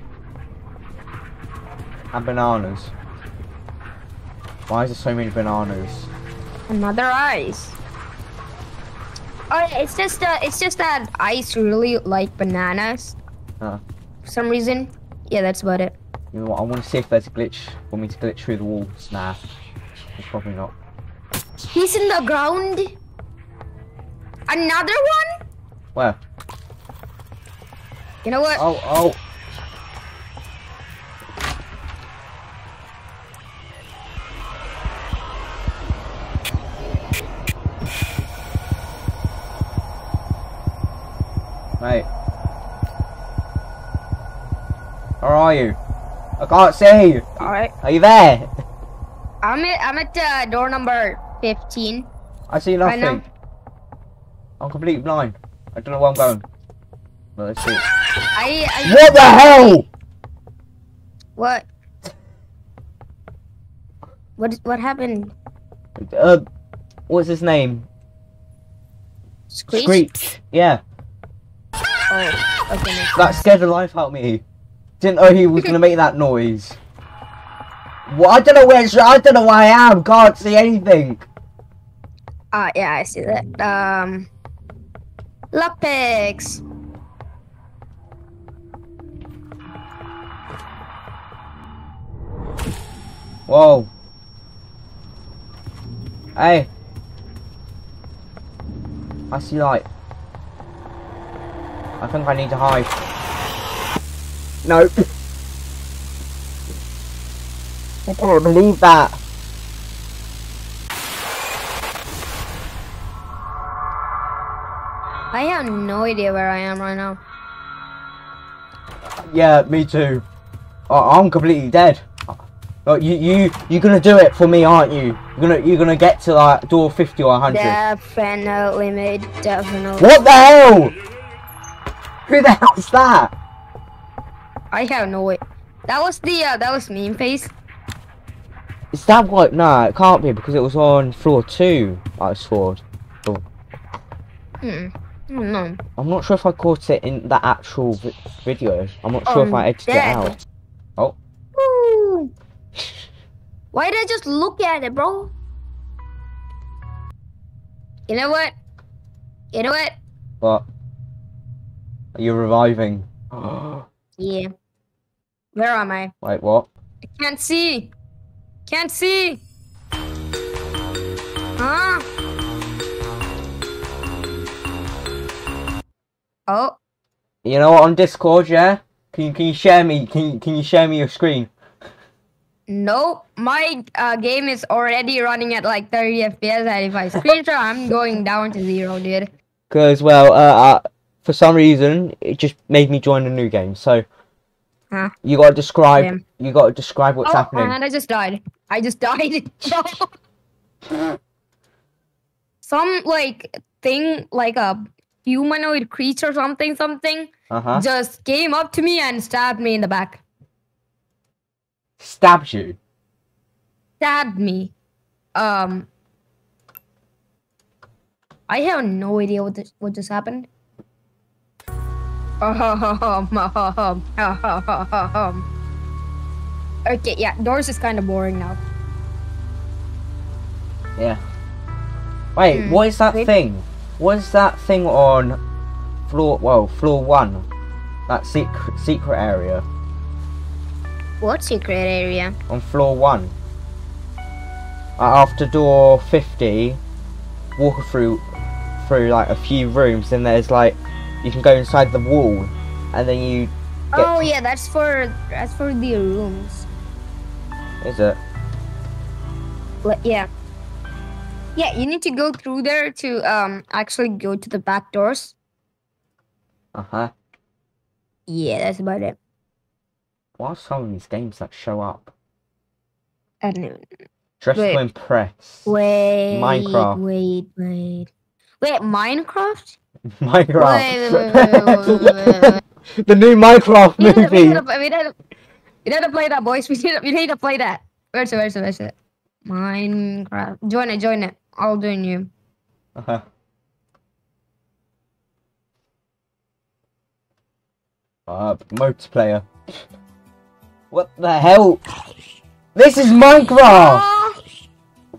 And bananas. Why is there so many bananas? Another ice. Oh, yeah, it's just uh, it's just that ice really like bananas. Huh. For some reason. Yeah, that's about it. You know what? I want to see if there's a glitch for me to glitch through the walls. Nah, it's probably not. He's in the ground. Another one? Where? You know what? Oh, oh. Mate. Where are you? I can't see you. Alright. Are you there? I'm at I'm at uh, door number fifteen. I see Right nothing. now. I'm completely blind. I don't know where I'm going. Well, let's see. I, I What the hell? what? What what happened? Uh, what's his name? Screech? Screech. Yeah. Oh, okay. That scared the life out of me. Didn't know he was gonna make that noise. Well, I don't know where. I don't know where I am. Can't see anything. Ah, yeah, I see that. Um, Lapix. Whoa. Hey. I see light. I think I need to hide. No. I can't believe that. I have no idea where I am right now. Yeah, me too. I I'm completely dead. Oh, you you you're gonna do it for me, aren't you? You're gonna you're gonna get to like door 50 or 100. Definitely, mate. Definitely. What the hell? Who the hell's that? I have no way. That was the uh, that was meme face. Is that what? No, it can't be because it was on floor two. I scored. Hmm. I don't know. I'm not sure if I caught it in the actual vi- video. I'm not sure if Um, I edited it out. Oh, Woo. Why did I just look at it, bro? You know what? You know what? what? Are you reviving? Yeah. Where am I? Wait, what? I can't see. Can't see. Huh? Oh, You know what? On Discord, yeah. Can you can you share me? Can you can you share me your screen? nope. My uh, game is already running at like 30 FPS. And if I screenshot, I'm going down to zero, dude. Because well, uh, uh, for some reason, it just made me join a new game. So Huh? you gotta describe. Damn. You gotta describe what's oh, happening. and I just died. I just died. Some like thing, like a humanoid creature, something, something, Uh huh. just came up to me and stabbed me in the back. Stabbed you. Stabbed me. Um, I have no idea what this, what just happened. okay, yeah, doors is kind of boring now. Yeah. Wait, Hmm, what is that wait. thing? What is that thing on floor? Well, floor one. That secret secret area What secret area? on floor one. Uh, after door fifty, walk through through like a few rooms, and there's like you can go inside the wall, and then you get. Oh yeah, that's for that's for the rooms. Is it? Like, yeah. Yeah, you need to go through there to um actually go to the back doors. Uh huh. Yeah, that's about it. Why are some of these games that show up? I don't know. Dress Wait. to impress. Wait. Minecraft. Wait, wait. Wait, Minecraft? Minecraft. The new Minecraft We need, to, we, movie. need to, we, need to, we need to play that, boys. We need to, we need to play that. Where's it? Where's it? Where's it? Minecraft. Join it. Join it. I'll join you. Uh-huh. Uh, multiplayer. What the hell? This is Minecraft! Ah!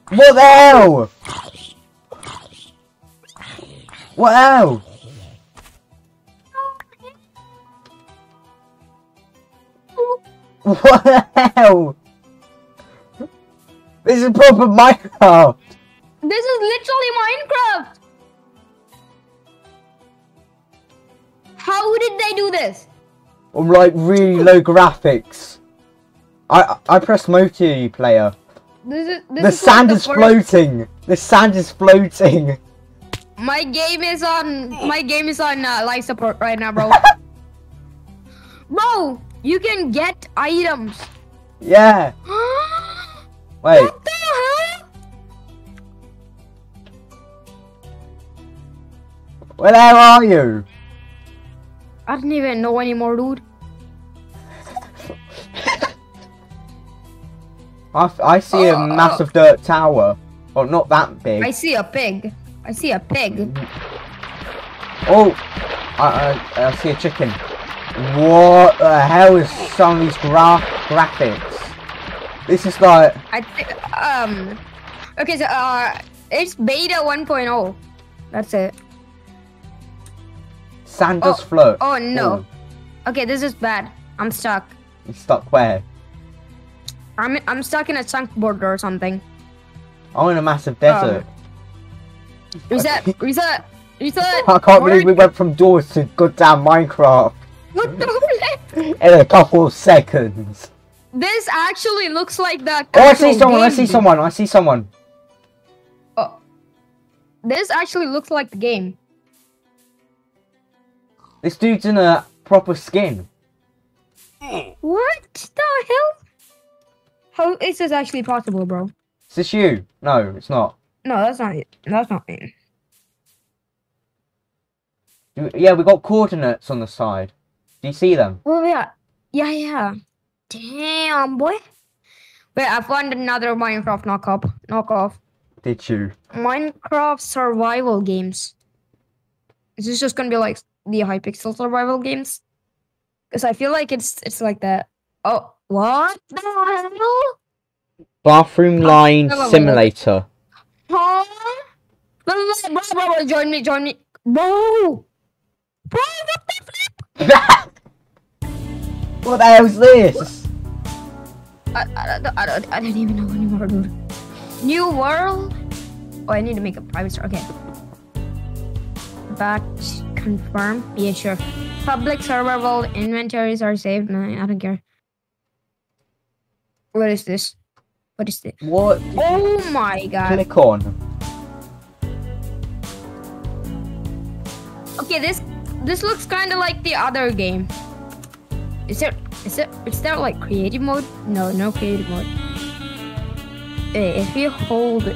What the hell? What hell? What the hell? This is proper Minecraft! This is literally Minecraft. How did they do this? on like really low graphics. I I pressed multiplayer. This is this The is sand like is first- floating. The sand is floating. My game is on. My game is on uh, life support right now, bro. bro, you can get items. Yeah. Wait. what the hell? Where the hell are you? I don't even know anymore, dude. I, f- I see a Oh, oh. massive dirt tower. Well, not that big. I see a pig. I see a pig. Oh, I, I, I see a chicken. What the hell is some of these gra- graphics? This is like I think um. Okay, so uh, it's beta 1.0. That's it. Santa's Oh, float. Oh no. Okay, this is bad. I'm stuck. You stuck where? I'm I'm stuck in a chunk border or something. I'm in a massive desert. Reset. Reset. Reset. I can't believe we went from doors to goddamn Minecraft What the in a couple of seconds. This actually looks like the. Oh, I see someone. I see someone. I see someone. Oh. This actually looks like the game. This dude's in a proper skin. What the hell? How is this actually possible, bro? Is this you? No, it's not. No, that's not it. That's not me. You- Yeah, we got coordinates on the side. Do you see them? Oh yeah, yeah, yeah. Damn, boy. Wait, I found another Minecraft knockoff. Knockoff. Did you? Minecraft survival games. Is this just gonna be like the Hypixel survival games? Because I feel like it's it's like that. Oh, what the hell? Bathroom oh, line no, no. simulator. Huh? Bro, bro, bro, join me, join me. Bro! Bro, what the flip? what the hell's this? I, I, don't- I, don't, I don't even know anymore, dude. New world? Oh, I need to make a private store. Okay. Batch confirm. Yeah, sure. Public server world inventories are saved. No, I don't care. What is this? What is this? What? Oh my god. Click on. Okay, this this looks kind of like the other game. Is there is there is there like creative mode? No, no creative mode. Eh, if you hold,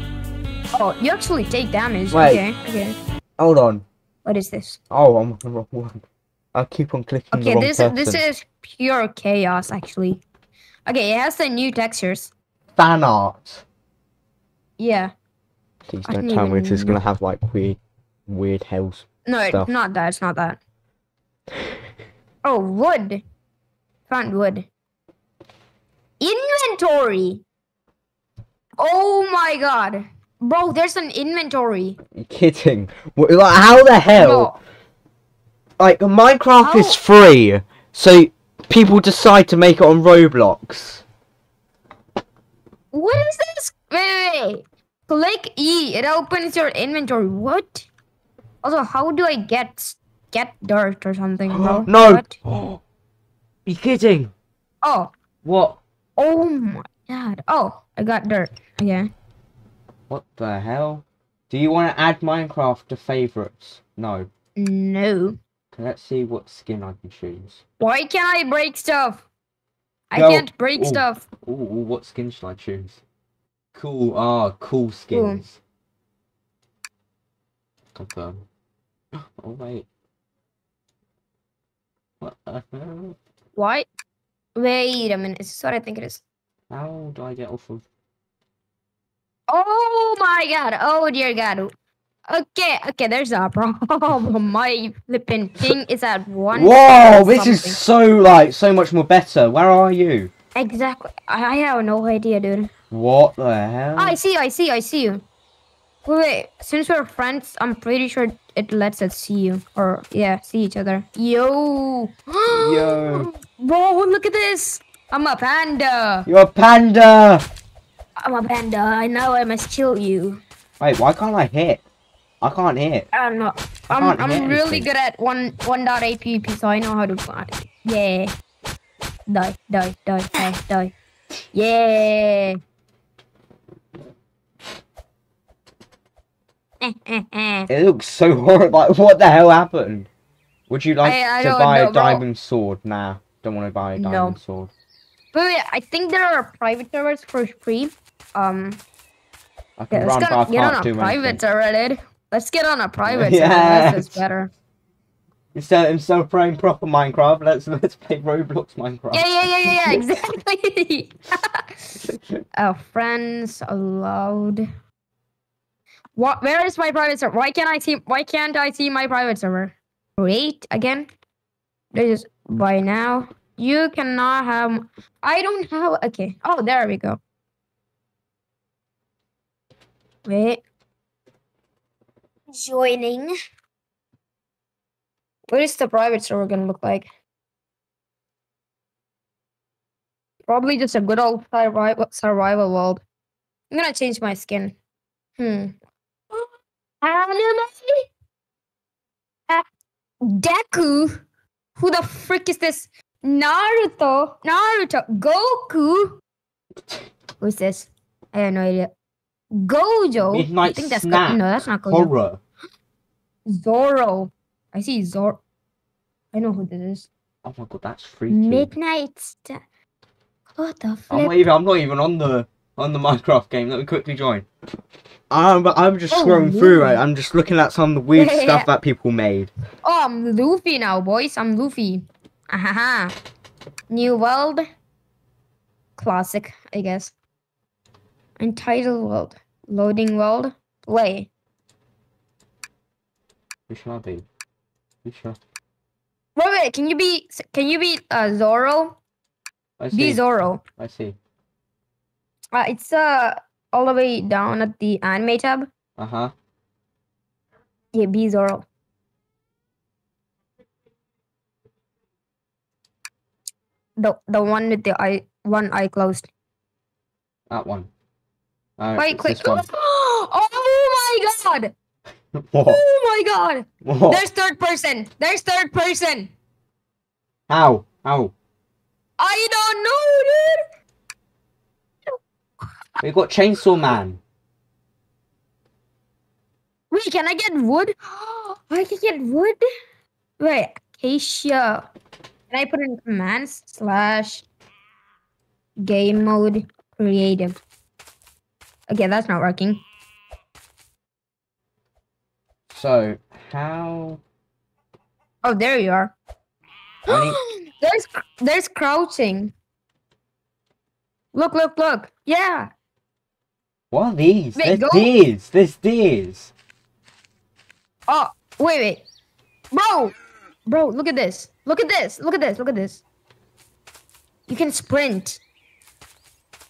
oh, you actually take damage. Wait. Okay, okay. Hold on. What is this? Oh, I'm on the wrong one. I keep on clicking the Okay, wrong this person. this is pure chaos actually. Okay, it has the new textures. Fan art. Yeah. Please I don't didn't tell me even this is gonna have like weird, weird hells. No, it's Stuff. not that. It's not that. Oh, wood. Found wood. Inventory. Oh my god. Bro, there's an inventory. You kidding? What, like, how the hell? No. Like Minecraft is free, so people decide to make it on Roblox. What is this? Wait, wait, wait. Click E. It opens your inventory. What? Also, how do I get get dirt or something, no. no. What? you kidding? Oh. What? Oh my god. Oh, I got dirt. Okay. What the hell? Do you want to add Minecraft to favorites? No. No. Okay, Let's see what skin I can choose. Why can't I break stuff? I Go. can't break Ooh. stuff. Ooh, ooh, what skin should I choose? Cool. Ah, cool skins. Confirm. Oh wait. What the hell? Why? Wait a minute. Is this what I think it is? How do I get off of? Oh my god. Oh dear god. Okay, okay, there's a problem. My flipping thing is at one. Whoa! This is so like so much more better. Where are you? Exactly. I I have no idea, dude. What the hell? I see I see I see you. Wait, wait, since we're friends, I'm pretty sure it lets us see you. Or, yeah, see each other. Yo! Yo. Bro, look at this! I'm a panda! You're a panda. I'm a panda, I know I must kill you. Wait, why can't I hit? I can't hit. I don't know. I I'm, can't I'm really anything. good at one 1.8 PvP, so I know how to find. Yeah. Die, die, die, die, die. Yeah. It looks so horrible. Like, what the hell happened? Would you like I- I to buy know, a bro. diamond sword? Nah, don't want to buy a No. diamond sword. Wait, wait, I think there are private servers for free. Um, I can yeah, run, let's but I get, get on a do private server, dude. Let's get on a private Yes. server. This is better. Instead, instead of playing proper Minecraft, let's let's play Roblox Minecraft. Yeah, yeah, yeah, yeah, yeah, exactly. uh, friends allowed. What? Where is my private server? Why can't I see? Why can't I see my private server? Create again. There's just by now. You cannot have. I don't have. Okay. Oh, there we go. Wait. Joining. What is the private server gonna look like? Probably just a good old survival survival world. I'm gonna change my skin. Hmm. Anime? Uh, Deku? Who the frick is this? Naruto? Naruto? Goku? Who's this? I have no idea. Gojo? I think that's Go- Snap. no, that's not Gojo. Horror. Zoro. I see Zoro. I know who this is. Oh my god, that's freaky. Midnight. Sta- what the I'm not even. I'm not even on the on the Minecraft game. Let me quickly join. I'm I'm just Oh, scrolling through it. I'm just looking at some of the weird Yeah, yeah, stuff yeah. that people made. Oh, I'm Luffy now, boys. I'm Luffy. Ahaha. New world. Classic, I guess. Entitled world. Loading world. Play. Should I be? Who should Wait, wait. Can you be? Can you be uh, Zoro? I Be see. Zoro. I see. Uh, it's uh all the way down at the anime tab. Uh huh. Yeah, be Zoro. The the one with the eye one eye closed. That one. Uh, Wait, click. Oh my god! Oh my god! There's third person. There's third person. How? How? I don't know, dude. We got Chainsaw Man. Wait, can I get wood? I can get wood. Wait, Acacia. Can I put in commands slash game mode creative? Okay, that's not working. So how? Oh, there you are. I there's there's crouching. Look, look, look. Yeah. What are these? Wait, There's go- deers. There's deers. Oh, wait, wait. Bro! Bro, look at this. Look at this. Look at this. Look at this. You can sprint.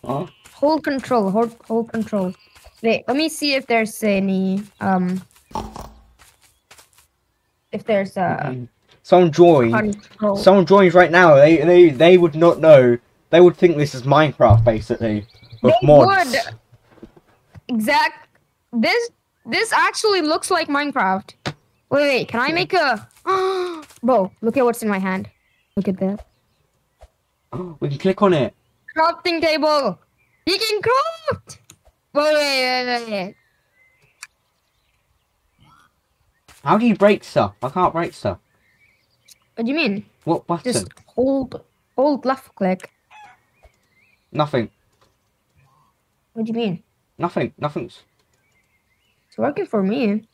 Huh? Hold control. Hold hold control. Wait, let me see if there's any um if there's a Mm. Someone joined. control. Someone joins right now. They they they would not know. They would think this is Minecraft basically with They mods. would. Exact this this actually looks like Minecraft. Wait, wait, can I make a Bro, look at what's in my hand. Look at that. We can click on it. crafting table. You can craft. Wait, wait, wait, wait. How do you break stuff? I can't break stuff. What do you mean? What button? Just hold, hold left click. Nothing. What do you mean? Nothing. Nothing's. It's working for me.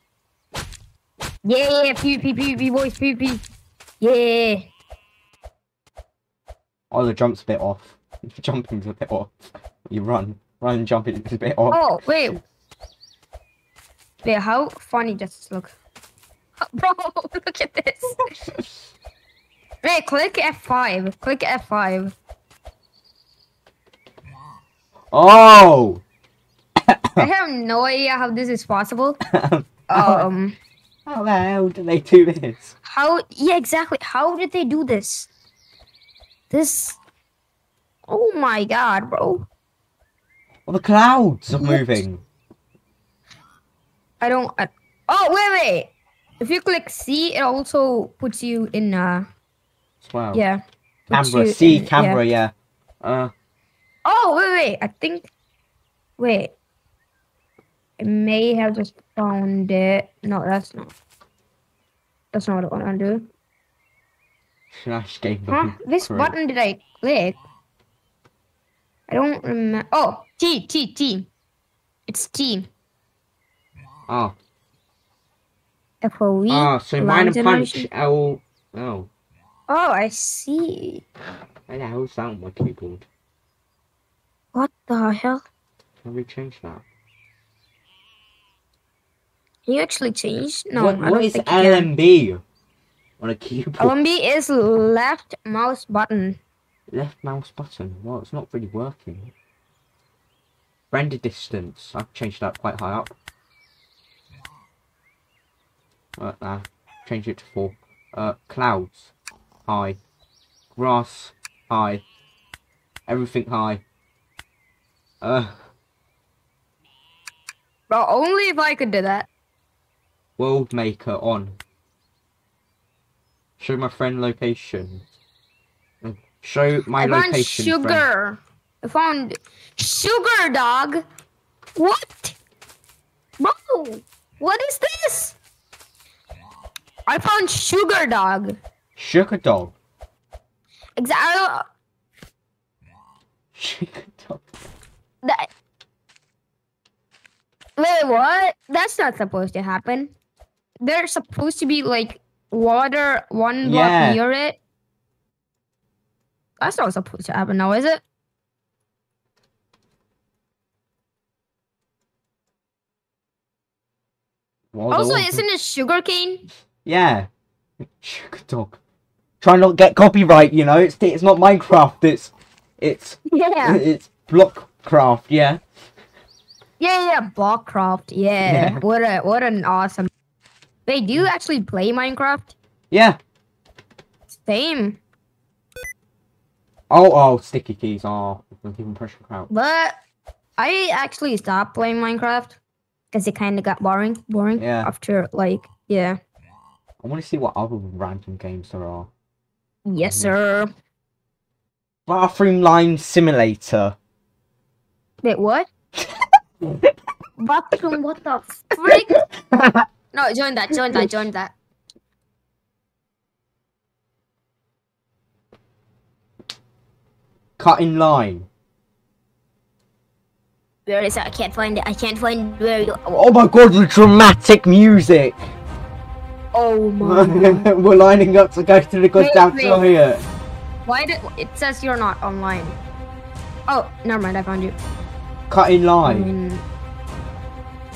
Yeah, PvP, PvP, boys, PvP. Yeah. Oh, the jump's a bit off. The jumping's a bit off. You run, run and jump. It's a bit off. Oh, wait. Wait, how funny does this look? Bro, look at this. Wait, click F5. Click F5. Oh! I have no idea how this is possible. Um, How the hell do they do this? how? Yeah, exactly. How did they do this? This. Oh my god, bro. Well, the clouds are moving. I don't. I, oh wait, wait. If you click C, it also puts you in. Uh, Wow. yeah. you See in- yeah. camera. Yeah. Uh. Oh wait, wait. I think. Wait. I may have just found it. No, that's not. That's not what I want to do. Slash game. Huh? This Correct. button did I click? I don't remember. Oh, T, T, T. It's T. Ah, FOE. ah. So minor punch. L. Oh, Oh, I see. how the hell's that on my keyboard? What the hell? Can we change that? Can you actually change? No, what, what don't think you can. LMB on a keyboard? LMB is left mouse button. Left mouse button. Well, it's not really working. Render distance. I've changed that quite high up. Uh, nah, change it to four. Uh, clouds, high. Grass, high. Everything high. Uh, Bro, only if I could do that. world maker on. Show my friend location. Uh, Show my location I found location. friend. sugar. I found sugar dog. What? Bro, what is this? I found sugar dog. Sugar dog. Exactly. Sugar dog. That. Wait, what? That's not supposed to happen. There's supposed to be like water one block Yeah. near it. That's not supposed to happen now, is it? Well, Also, isn't it sugarcane? Yeah. Sugar dog. Try not to get copyright, you know. It's it's not Minecraft. It's it's Yeah. it's Blockcraft. Yeah. Yeah, yeah, Blockcraft. Yeah. Yeah. What a what an awesome. Wait, do you mm. actually play Minecraft? Yeah. Same. Oh oh, sticky keys. Oh, I'm giving pressure crowd. But I actually stopped playing Minecraft because it kind of got boring. Boring. Yeah. After like, yeah. I want to see what other random games there are. Yes, sir. Bathroom line simulator. Wait, what? Bathroom? What the frick? No, join that. Join that. Join that. Cut in line. Where is it? I can't find it. I can't find where you. Oh my god, the dramatic music. Oh my. We're lining up to go to the goddamn toilet. Why did it says you're not online? Oh, never mind. I found you. Cutting I line. mean,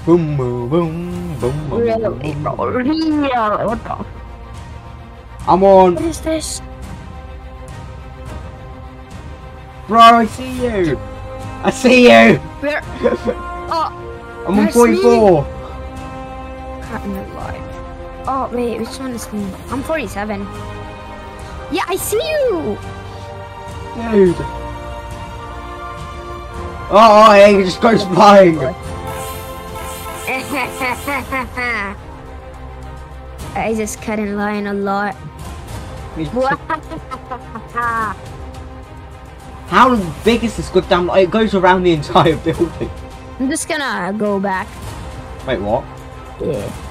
Boom boom boom boom boom. really, boom. Really? What the? I'm on. What is this? Bro, I see you. I see you. Where? Oh, I'm on That's me. 44. cutting it live. Oh wait, which one is me? I'm 47. Yeah, I see you. Dude. Oh, oh hey, he just goes flying. I just cut in line a lot. How big is this goddamn? It goes around the entire building. I'm just gonna go back. Wait, what? Yeah.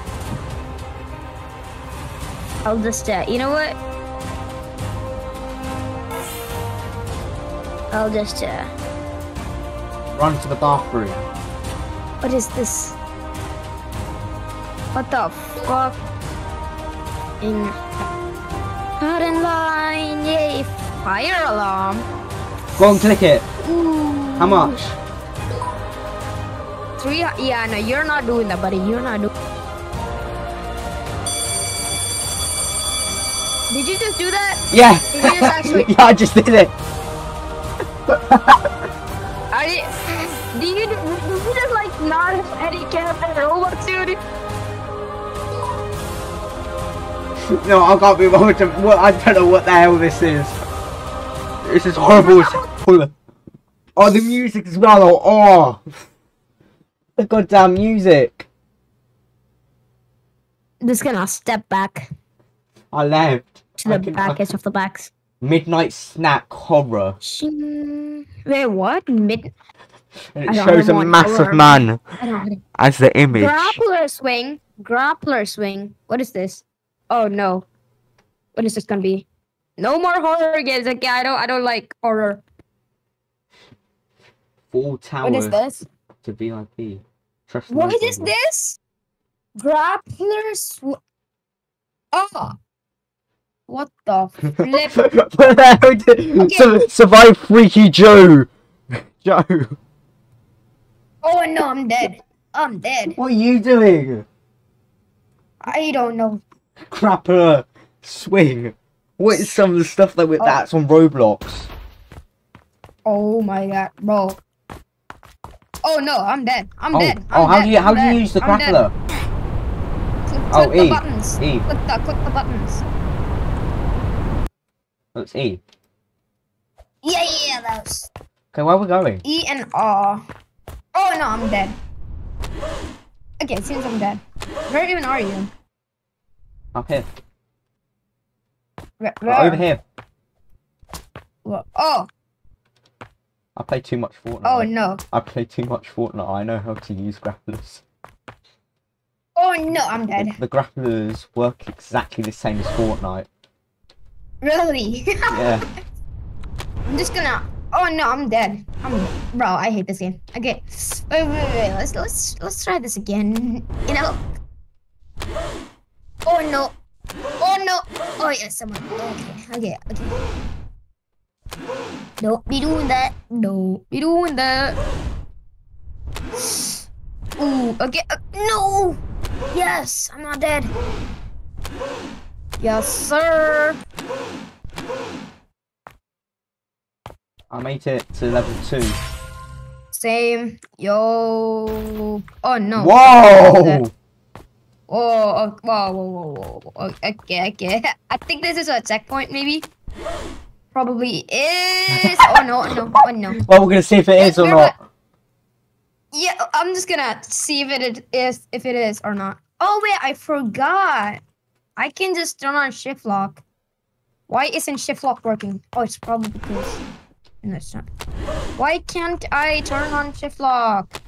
I'll just, uh, you know what? I'll just, uh, Run to the bathroom. what is this? What the fuck? In cut in line, yay! Fire alarm. Go and click it. Ooh. How much? Three. Yeah, no, you're not doing that, buddy. You're not doing. Did you just do that? Yeah. Did you just actually? yeah, I just did it. Are you? Do you? Do you just like not have any cap and Roblox, dude? No, I can't be bothered to. What, I don't know what the hell this is. This is horrible. as hell. Oh, the music as well. Oh, oh. the goddamn music. Just gonna step back I left. to the I can- I- back edge of the backs. Midnight snack horror. Wait, what? Mid. And it shows a massive man as the image. Grappler swing. Grappler swing. What is this? Oh no. What is this gonna be? No more horror games. Okay, I don't. I don't like horror. Full tower What is this? to VIP. Trust What is this? Grappler sw- Oh. What the flip? what the hell Okay. Sur- survive Freaky Joe? Joe, Oh no, I'm dead. I'm dead. what are you doing? I don't know. Crapper, swing. What is some of the stuff that we, Oh. that's on Roblox? Oh my god, bro. Oh no, I'm dead. I'm oh, dead. oh, I'm how dead. do you how I'm do you dead. use the I'm dead. Click, Oh, click the E. buttons. E. Click the click the buttons. It's E. Yeah, yeah, those. Okay, where are we going? E and R. Oh no, I'm dead. Okay, it seems I'm dead. Where even are you? Up here. Where? Over here. Where? Oh, I play too much Fortnite. oh no. I play too much Fortnite. I know how to use grapplers. Oh no, I'm The, dead. the grapplers work exactly the same as Fortnite. Really? Yeah. I'm just gonna. Oh no, I'm dead. I'm bro. I hate this game. Okay, wait, wait, wait. Let's let's let's try this again. You know. Oh no. Oh no. Oh yes, someone. Okay, okay, okay. Don't be doing that. Don't be doing that. Ooh. Okay. uh, no. Yes, I'm not dead. Yes, sir. I made it to level two. Same. Yo. Oh no. Whoa! Whoa, oh, whoa, whoa, whoa, whoa, whoa. Oh, okay, okay. I think this is a checkpoint, maybe. Probably is. Oh no, oh, no, oh no. Well, we're gonna see if it is or not. Yeah, I'm just gonna see if it is, if it is or not. Oh wait, I forgot. I can just turn on shift lock. Why isn't shift lock working? Oh, it's probably because. No, it's not. Why can't I turn on shift lock?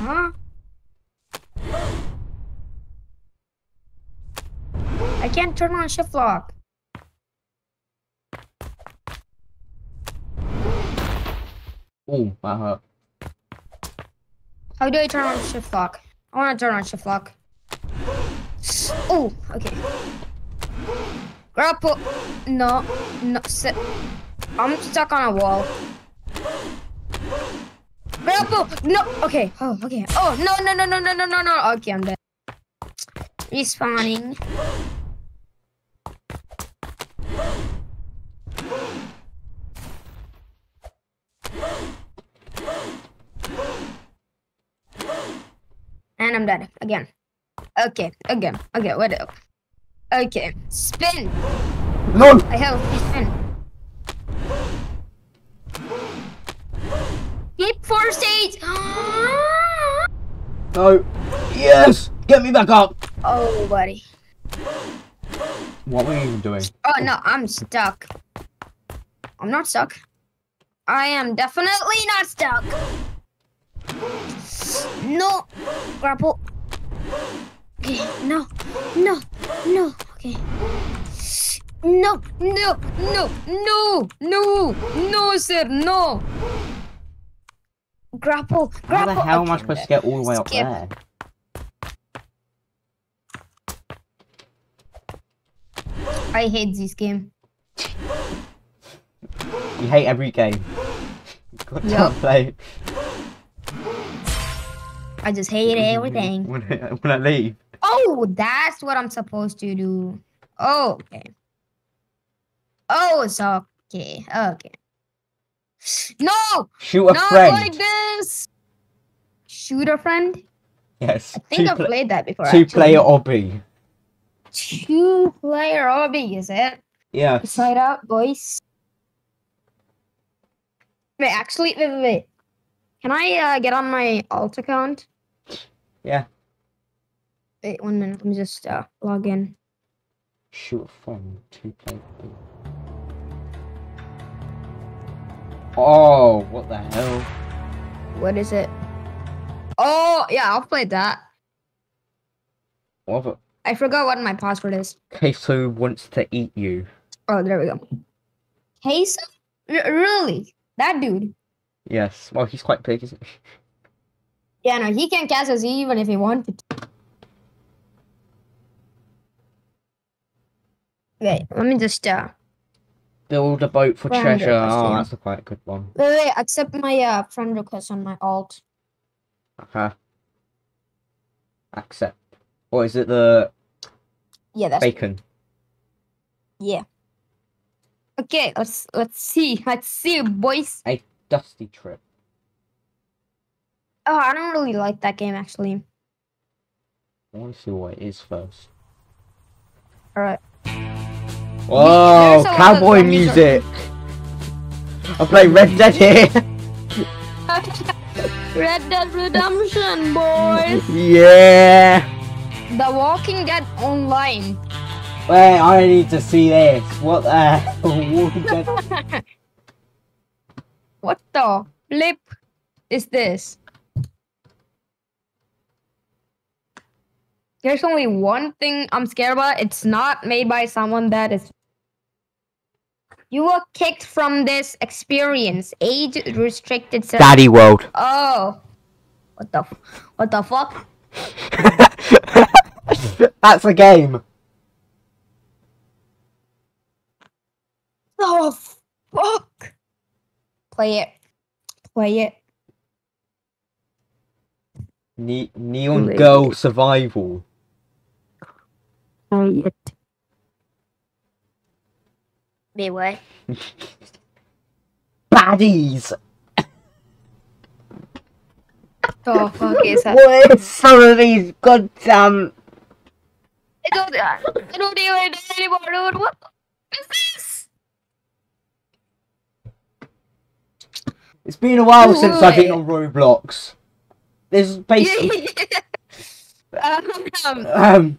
Huh? I can't turn on shift lock. Ooh, that hurt. How do I turn on shift lock? I want to turn on shift lock. Oh, okay. Grapple. No, no. Sit. I'm stuck on a wall. Grapple. No. Okay. Oh, okay. Oh, no, no, no, no, no, no, no, no. Okay, I'm dead. Respawning. And I'm dead again. Okay, again. Okay, what else? Okay, spin. No! I have a spin. Keep four stage. No! Yes! Get me back up! oh, buddy. What were you doing? Oh no, I'm stuck. I'm not stuck. I am definitely not stuck. No, grapple. Okay, no, no, no. Okay. No, no, no, no, no, no, sir, no. Grapple, grapple. How the hell am I supposed to get all the way up there? I hate this game. You hate every game. Got to Yup. play. I just hate everything. When I, when I leave. Oh, that's what I'm supposed to do. Oh, okay. Oh, it's okay. Okay. No! Shoot a not friend. like this! Shoot a friend? Yes. I think I've played that before. two actually. player obby. Two player obby, is it? Yeah. Side out, boys. Wait, actually, wait, wait, wait. Can I uh, get on my alt account? Yeah. Wait, one minute. Let me just uh, log in. Shoot friend. Two. Oh, what the hell? What is it? Oh, yeah, I'll play that. What the... I forgot what my password is. Queso wants to eat you. Oh, there we go. R- really? That dude? Yes. Well, he's quite big, isn't he? Yeah, no, he can catch us even if he wanted to. Wait, let me just uh Build a boat for treasure. Oh, that's a quite good one. wait, wait, accept my uh friend request on my alt. Okay. Accept. Or is it the Yeah, that's bacon? yeah. Okay, let's let's see. Let's see, boys. A dusty trip. Oh, I don't really like that game actually. I want to see what it is first. Alright. Whoa, there's a lot of cowboy music. I play Red Dead here. Red Dead Redemption, boys. yeah. The Walking Dead Online. Wait, I need to see this. What the? Walking Dead- What the flip is this? There's only one thing I'm scared about. It's not made by someone that is. You were kicked from this experience. Age restricted. Daddy World. Oh. What the? f- What the fuck? That's a game. Oh fuck! Play it. Play it. Ne- Neon Girl Survival. Play it. Wait, what? Baddies. Oh fuck is that? What is some of these goddamn? I don't, I don't even know anymore, dude. What is this? It's been a while since I've been on Roblox. This is basically. um, um,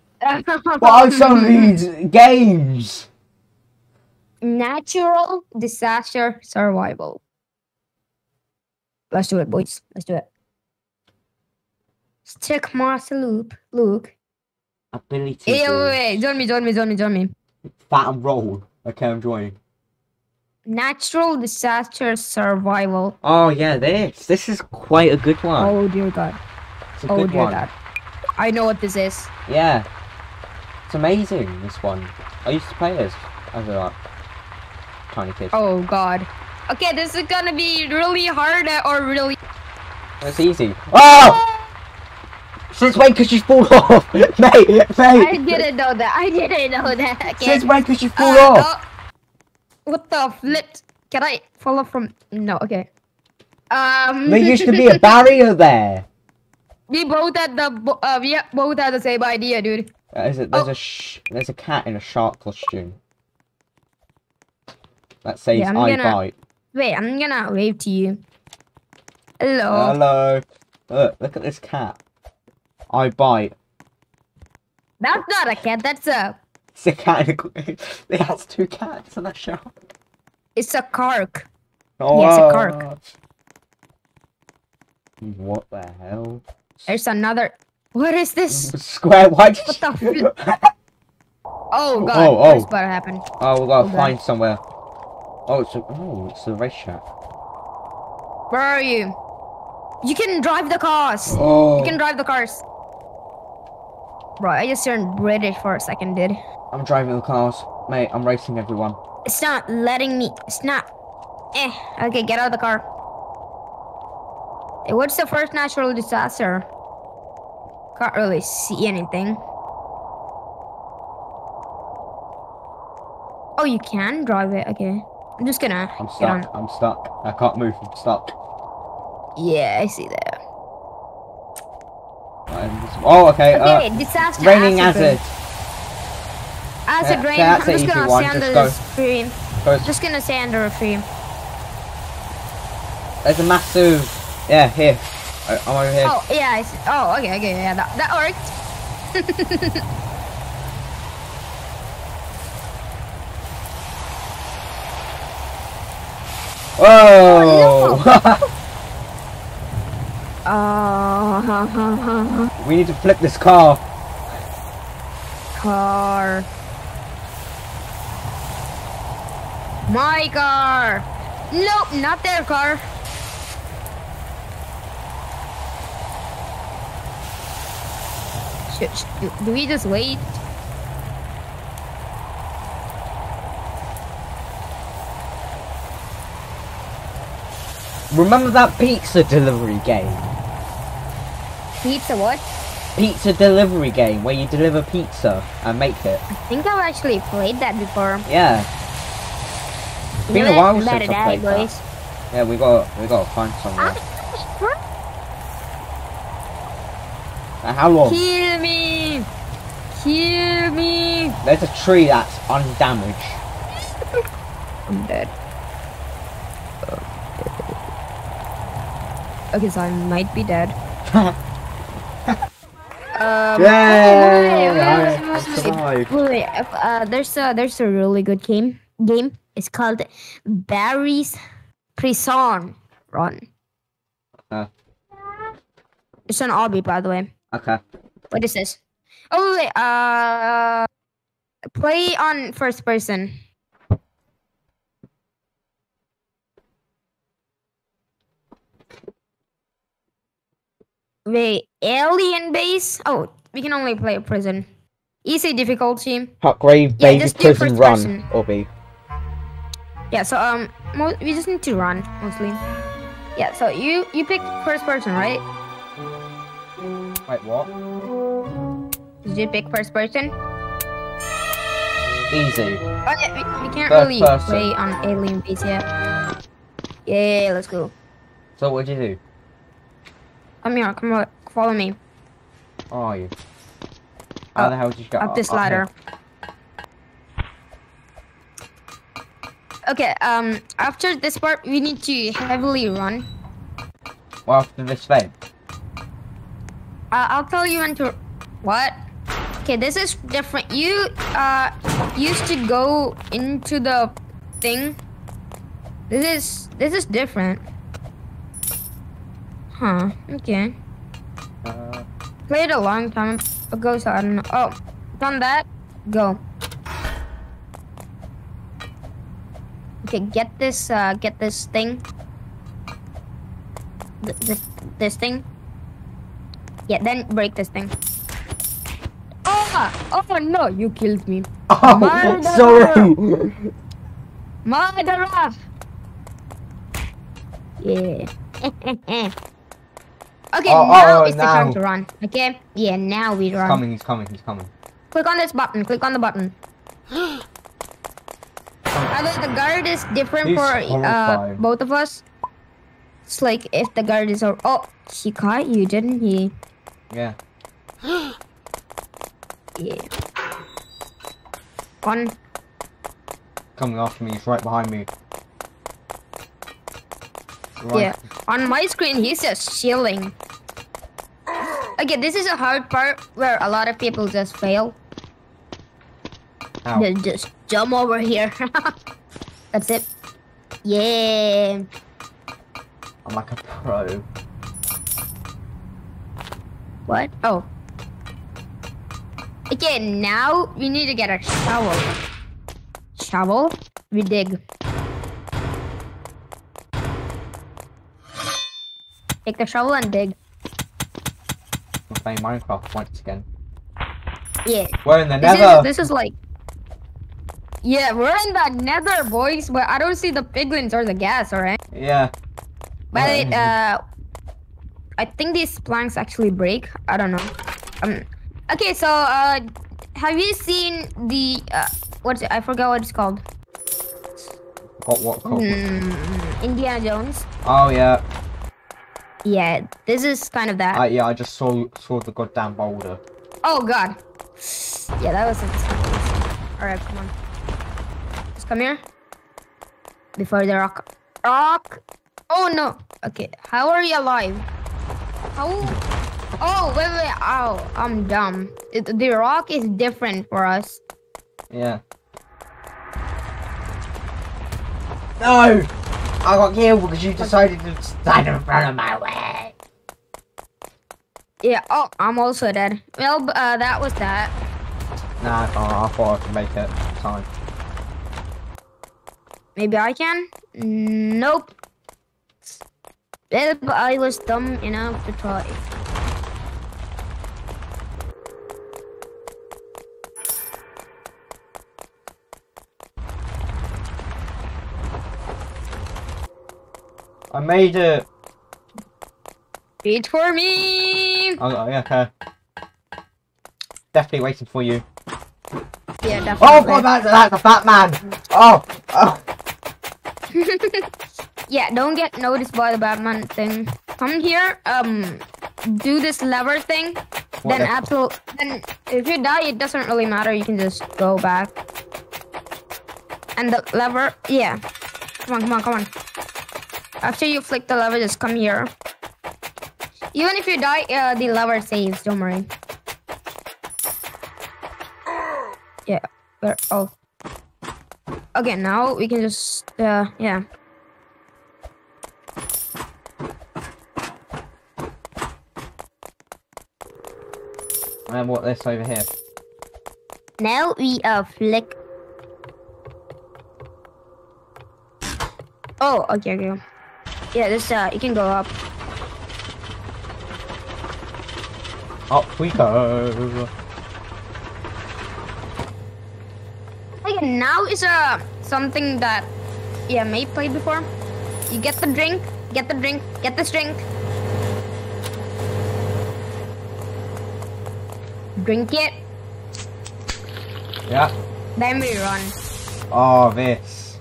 what are some of these games? natural disaster survival. Let's do it, boys. Let's do it. Stick master loop, Luke. Ability. Hey, wait, wait, join me, join me, join me, join me. Fat and roll. Okay, I'm joining. Natural disaster survival. Oh yeah, this. This is quite a good one. Oh dear god. oh dear one. god. I know what this is. Yeah. It's amazing, this one. I used to play this. I don't know. 20k. Oh god. Okay, this is gonna be really hard uh, or really. That's easy. Oh! oh! Since when could she fall off? mate, mate! I didn't know that. I didn't know that. Okay. Since when could she uh, fall uh, off? Oh. What the flip? Can I fall off from... No, okay. Um... There used to be a barrier there. We both had the... Uh, we both had the same idea, dude. Uh, there's a, there's, oh. a there's a cat in a shark costume. That says Yeah, I'm gonna- bite. Wait, I'm gonna wave to you. Hello. Hello. Look, look at this cat. I bite. That's not a cat. That's a. It's a cat in a... It has two cats in a shark. It's a cark. Oh, Yes, a cark. What the hell? There's another. What is this? Square, why What the. Oh God. Oh, What's oh. about to happen? oh, we gotta oh, Okay. find somewhere. Oh, it's a... Oh, it's a racetrack. Where are you? You can drive the cars. Oh, You can drive the cars. Bro, I just turned British for a second, dude. I'm driving the cars. Mate, I'm racing everyone. It's not letting me. It's not. Eh. Okay, get out of the car. Hey, what's the first natural disaster? Can't really see anything. Oh, you can drive it. Okay. I'm just gonna I'm stuck. I'm stuck. I can't move. I'm stuck. Yeah, I see that. Oh, okay. Okay, uh, disaster. raining acid acid. Acid Yeah, rain. that's I'm just gonna one, say under the go. stream. Goes- Just gonna say under a stream. There's a massive. Yeah, here. I'm over here. Oh yeah. I see. Oh okay okay yeah that that worked. Whoa! Uh, we need to flip this car. car. My car. Nope, not their car. Should, should, do we just wait? Remember that pizza delivery game? Pizza what? Pizza delivery game where you deliver pizza and make it. I think I've actually played that before. Yeah. It's been a while since I Better die, played that. boys. Yeah, we got we got to find somewhere. Uh, how long? Kill me! Kill me! There's a tree that's undamaged. I'm dead. Okay, so I might be dead. Um, Yay! wait, wait, I- wait, wait, wait, wait, wait, uh, there's a there's a really good game. Game. It's called Barry's Prison Run. Uh. It's an obby, by the way. Okay. What is this? Oh wait, uh, play on first person. Wait, alien base? Oh, we can only play a prison. Easy difficulty. Hotgrave Yeah, Baby Prison Run. person. Or B. Yeah, so um, mo- we just need to run mostly. Yeah, so you you pick first person, right? Wait, what? Did you pick first person? Easy. Oh yeah, we, we can't First really person. play on alien base yet. Yeah, let's go. So what'd you do? Come here, come on, follow me. Where are you? How Up- the hell did you get Up this here? ladder. Okay, um, after this part, we need to heavily run. Well, after this thing. Uh, I'll tell you when to. What? Okay, this is different. You uh used to go into the thing. This is this is different. Huh? Okay. Uh, Played a long time ago, so I don't know. Oh, done that. Go. Okay, get this. Uh, get this thing. Th this this thing. Yeah, then break this thing. Oh! Oh no! You killed me. oh, Murderer! sorry. Murderer! Yeah. okay, Oh, now oh, is the time to run. Okay? Yeah, now we he's run. coming, he's coming, he's coming. Click on this button. Click on the button. Although the guard is different He's for uh, both of us. It's like if the guard is. Oh, he caught you, didn't he? Yeah. Yeah. One. Coming after me, he's right behind me. Right. Yeah. On my screen, he's just chilling. Okay, this is a hard part where a lot of people just fail. Ow. They just jump over here. That's it. Yeah. I'm like a pro. What? Oh. Okay, now we need to get a shovel. Shovel? We dig. Take the shovel and dig. I'm playing Minecraft once again. Yeah. We're in the This nether. is this is like Yeah, we're in the nether boys, but I don't see the piglins or the ghast, alright? Yeah. But it, uh I think these planks actually break. I don't know. Um okay, so uh have you seen the uh what's it? I forgot what it's called. What, what, called? Hmm, Indiana Jones. Oh, yeah. Yeah, this is kind of that. I, yeah, I just saw saw the goddamn boulder. Oh god. Yeah, that was Alright, come on. Just come here. Before the rock. Rock! Oh no! Okay, how are you alive? How? Oh, wait, wait, ow, I'm dumb. It, the rock is different for us. Yeah. No! I got killed because you decided to stand in front of my way. Yeah. Oh, I'm also dead. Well, uh, that was that. Nah, I can't. I thought I could make it. Time. Maybe I can. Nope. I was dumb enough to try. I made it. Wait for me. Oh, yeah, okay. Definitely waiting for you. Yeah, definitely. Oh god, that's, that's a Batman! Oh! oh. yeah, don't get noticed by the Batman thing. Come here, um, do this lever thing. What then the- absolute. Then if you die, it doesn't really matter. You can just go back. And the lever, yeah. Come on, come on, come on. After you flick the lever, just come here. Even if you die, uh, the lever saves. Don't worry. Yeah. Where? Oh. Okay, now we can just. Uh, yeah. And what this over here? Now we uh flick. Oh, okay, okay. Yeah, this uh, you can go up. Up we go. Now is uh something that yeah may played before. You get the drink, get the drink, get this drink. Drink it, Yeah. then we run. Oh, this.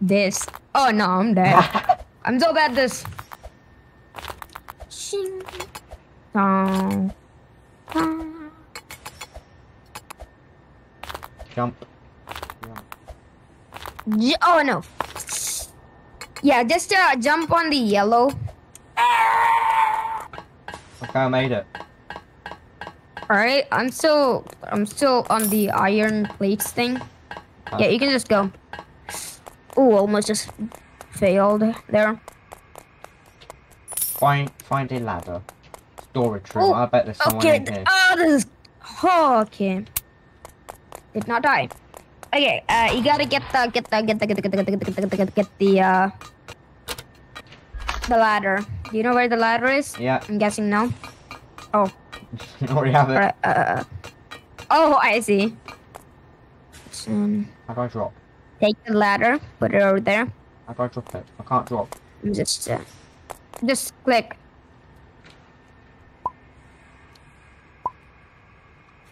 This. Oh no, I'm dead. I'm so bad at this. Shing. Dong. Dong. Jump. J- oh no. Yeah, just uh, jump on the yellow. Okay, I made it. All right, I'm still I'm still on the iron plates thing. Yeah, you can just go. Oh, almost just failed there. Find find a ladder. Storage room. Oh, I bet there's someone Okay. in here. Oh, this is. Oh, okay. Did not die. Okay. Uh, you gotta get the get the get the get the get the get the get the get the get the, uh the ladder. Do you know where the ladder is? Yeah, I'm guessing no. Oh, you already have it. alright. Uh, oh, I see. Um, How do I drop? take the ladder, put it over there. How do I drop it? I can't drop. Just, uh, just click.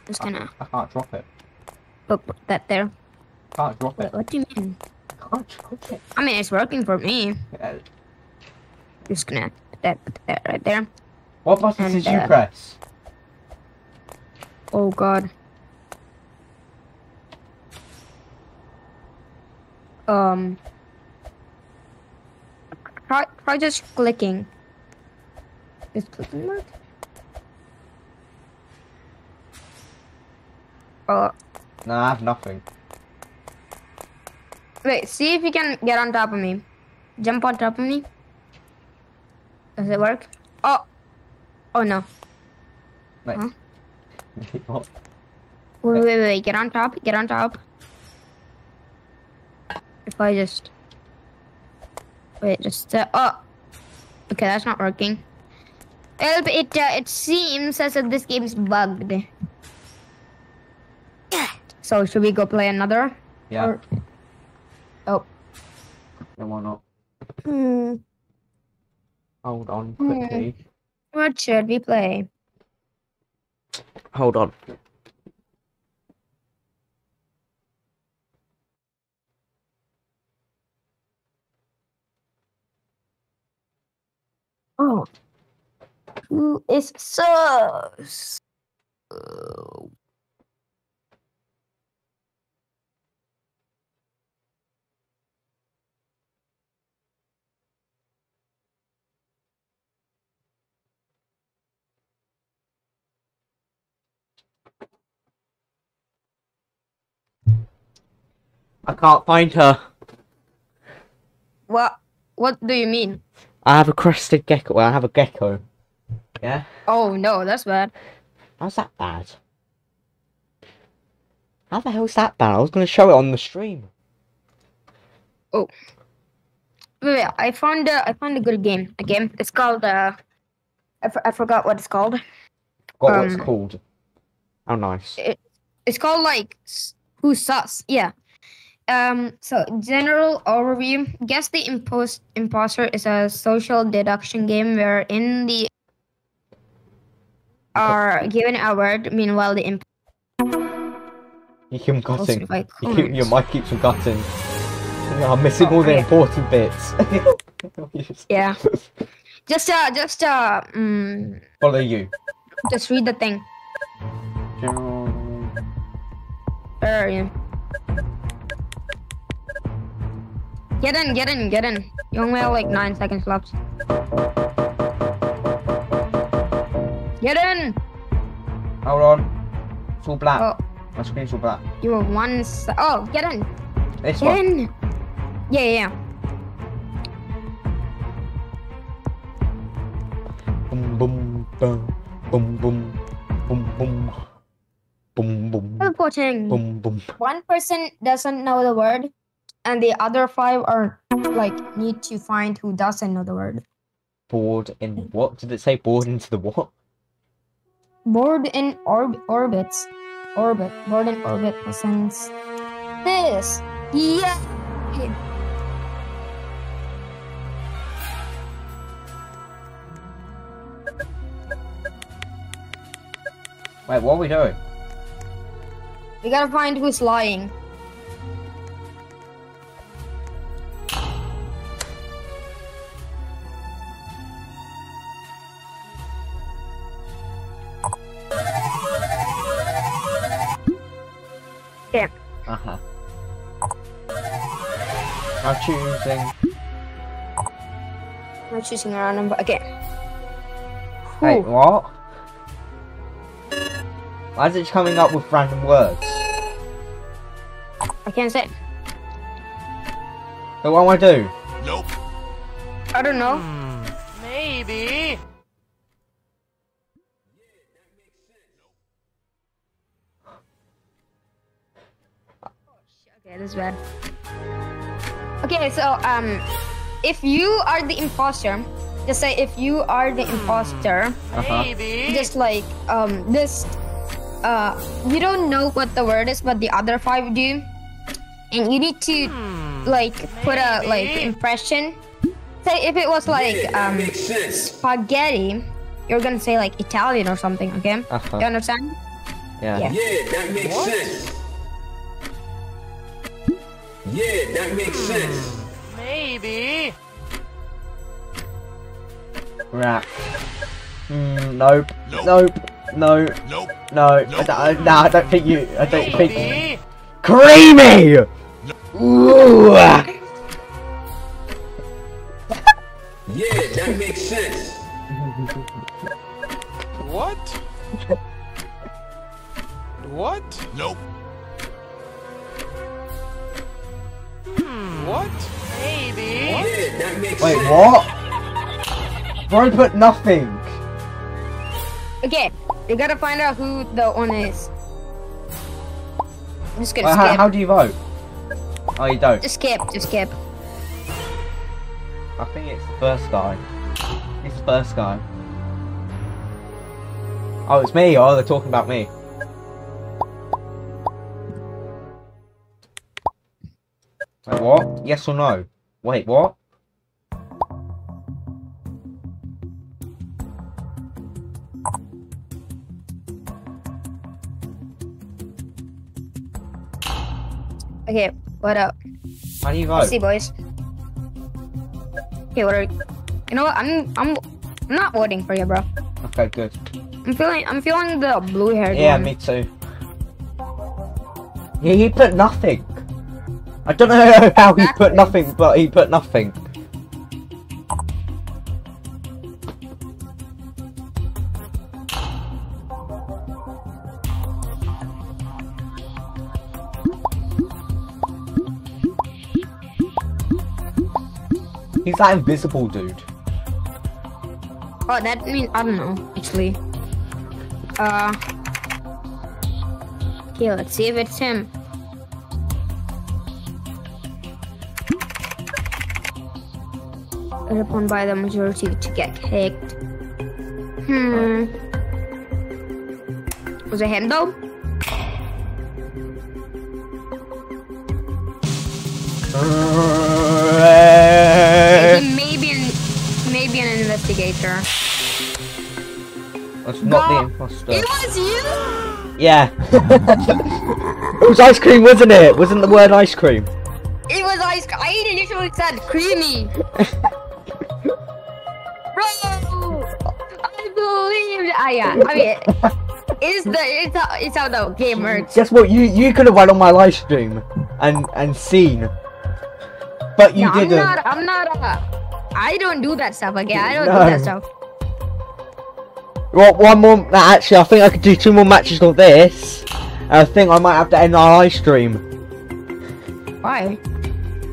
Just gonna I can't drop it. put put that there. Can't drop What, it. what do you mean? Can't drop it. I mean, it's working for me. Uh, Just gonna put that, put that right there. What button And, did you uh, press? Oh god. Um. Try, try just clicking. Is clicking work? Uh, No, I have nothing. wait, see if you can get on top of me. Jump on top of me. Does it work? Oh! Oh no. Wait. Huh? What? Wait, wait, wait, get on top, get on top. If I just... Wait, just, uh, oh! Okay, that's not working. Well, it, uh, it seems as if this game's bugged. So, should we go play another? Yeah. Or- Oh. No, why not? Hmm. Hold on quickly. What should we play? Hold on. Oh. Who is so... I can't find her. What? what do you mean? I have a crested gecko. Well, I have a gecko. Yeah? Oh no, that's bad. How's that bad? How the hell's that bad? I was going to show it on the stream. Oh. Wait, wait, I found a, I found a good game. A game. It's called uh, I, I forgot what it's called. Got what it's Um, called. How nice. It, It's called like s- Who's Sus? Yeah. Um. So general overview. Guess the impos- imposter is a social deduction game where in the are given a word. Meanwhile, the imp- You keep cutting. You keep, your mic keeps on cutting. I'm missing Oh, all the okay. important bits. Yeah. just uh, just uh, mm, Follow you. just read the thing. Where are you? Get in, get in, get in. You only have like nine seconds left. Get in! Hold on. Supla. Oh. so black. You were Oh, get in. This get one. in. Yeah, yeah. Boom, boom, boom, boom, boom, boom, boom. Boom, boom. Reporting. Boom, boom. One person doesn't know the word and the other five are like need to find who doesn't know the word. Bored in what? Did it say bored into the what? Board in orb- orbits. Orbit. Board in orbit presents this. Yeah. Wait, what are we doing? We gotta find who's lying. Okay. Uh huh. I'm choosing. I'm choosing a random. but- Okay. Wait, Who? what? Why is it coming up with random words? I can't say. So what do I do? Nope. I don't know. Maybe. Okay, this bad. Okay, so um, if you are the imposter, just say if you are the imposter, Uh-huh. Maybe. just like um this, uh, you don't know what the word is, but the other five do, and you need to like put a like impression. Say if it was like um spaghetti, you're gonna say like Italian or something. Okay, Uh-huh. you understand? Yeah. Yeah. Yeah, that makes sense. Yeah, that makes sense. Maybe. Rat. Mm, nope. Nope. Nope. No. Nope. No. I, Nope. don't- I, nah, I don't think you. I don't think. Maybe. Creamy. Ooh. Yeah, that makes sense. What? What? Nope. What? Maybe. Yeah, that makes Wait, sense. what? Bro put nothing. Okay, you gotta find out who the one is. I'm just gonna Wait, how, skip. how do you vote? Oh, you don't. Just skip, just skip. I think it's the first guy. It's the first guy. Oh, it's me. Oh, they're talking about me. Wait, what? Yes or no? Wait, what? Okay, what up? How do you Let's see, boys. Okay, what are you know what? I'm I'm I'm not voting for you, bro. Okay, good. I'm feeling I'm feeling the blue hair. Yeah, one. me too. Yeah, he put nothing. I don't know how he put nothing, but he put nothing. He's that invisible dude. Oh, that means I don't know actually. Uh. Okay, let's see if it's him. Upon by the majority to get kicked. Hmm. Was it him though? Maybe, maybe, an, maybe an investigator. That's not the imposter. It was you. Yeah. it was ice cream, wasn't it? Wasn't the word ice cream? It was ice cream. I literally said creamy. believe. Ah, yeah. I mean, it's the it's how, it's how the game works. Guess what? You you could have went on my live stream and and seen, but you No, I'm didn't. I'm not. Uh, I don't do that stuff. Okay, I don't No. do that stuff. Well, one more. Actually, I think I could do two more matches of this. and I think I might have to end our live stream. Why?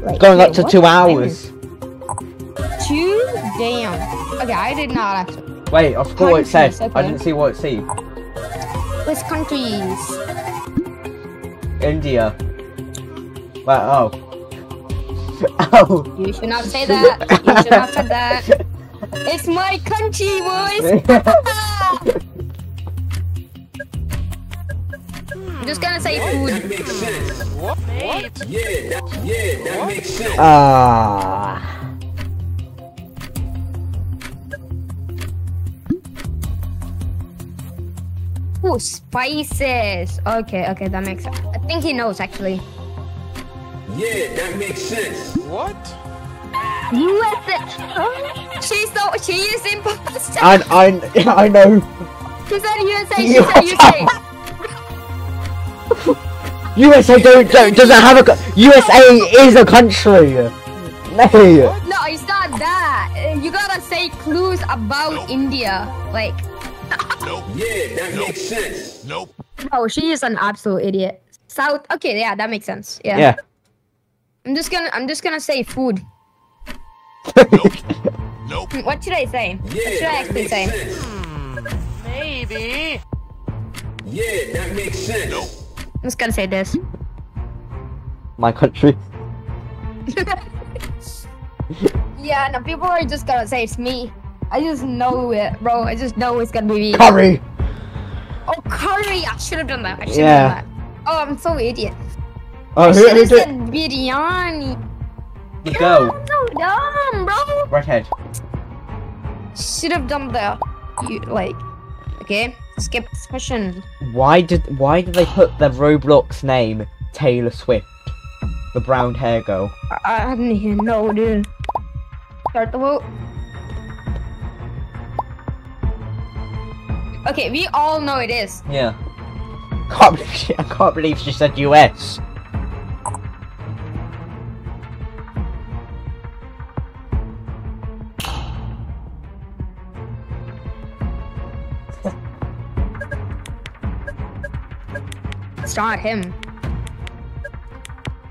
Like, Going up to two hours. Two? Damn. Okay, I did not actually. Wait, I forgot what it said. Countries, I didn't see what it said. Which countries? India. Wow. oh. Oh. You should not say that. You should not say that. It's my country, boys. I'm just gonna say That food. makes sense. What? Mate. Yeah, that, yeah, that makes sense. Ah. Ooh, spices. Okay, okay, that makes sense. I think he knows actually. Yeah, that makes sense. What? USA. She's so she is imposter. I I I know. She said USA. She said USA. USA don't, don't doesn't have a USA is a country. No. No, it's not that. You gotta say clues about India. Like, Yeah, that makes sense. Nope. oh, she is an absolute idiot. South. Okay, yeah, that makes sense. Yeah. Yeah. I'm just gonna. I'm just gonna say food. Nope. Nope. What should I say? what Yeah, should I actually makes say? sense. Maybe. Yeah, that makes sense. Nope. I'm just gonna say this. My country. Yeah, no, people are just gonna say it's me. I just know it, bro. I just know it's gonna be me. Curry. Oh, curry! I should have done that. I should have Yeah. done that. Oh, I'm so idiot. Oh, I who, should who have did? said biryani. The girl. I'm so dumb, bro. Redhead. Should have done that. you, like, okay. Skip this question. Why did why did they put the Roblox name Taylor Swift? The brown hair girl. I, I didn't even know, dude. Start the vote. Okay, we all know it is. Yeah. Can't believe she, I can't believe she said US. It's not him.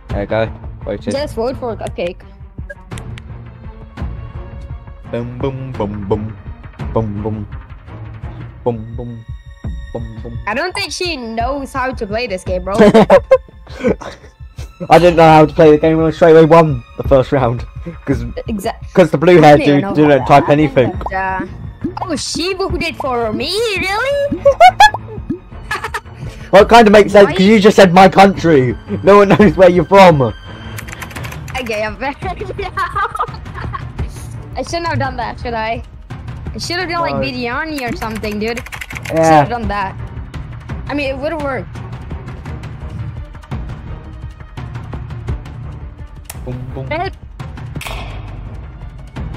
There you go. Voted. Just vote for a Cupcake. Boom boom boom boom. Boom boom. Boom boom. Boom boom. I don't think she knows how to play this game, bro. I didn't know how to play the game and I straight away won the first round. Because exactly. the blue hair dude didn't type anything. Uh, oh, she voted for me? Really? Well, it kind of makes sense because you just said my country. No one knows where you're from. Okay, I'm now. I shouldn't have done that, should I? I should have done like No. biryani or something, dude. Should have done that. I mean, it would have worked. Boom boom.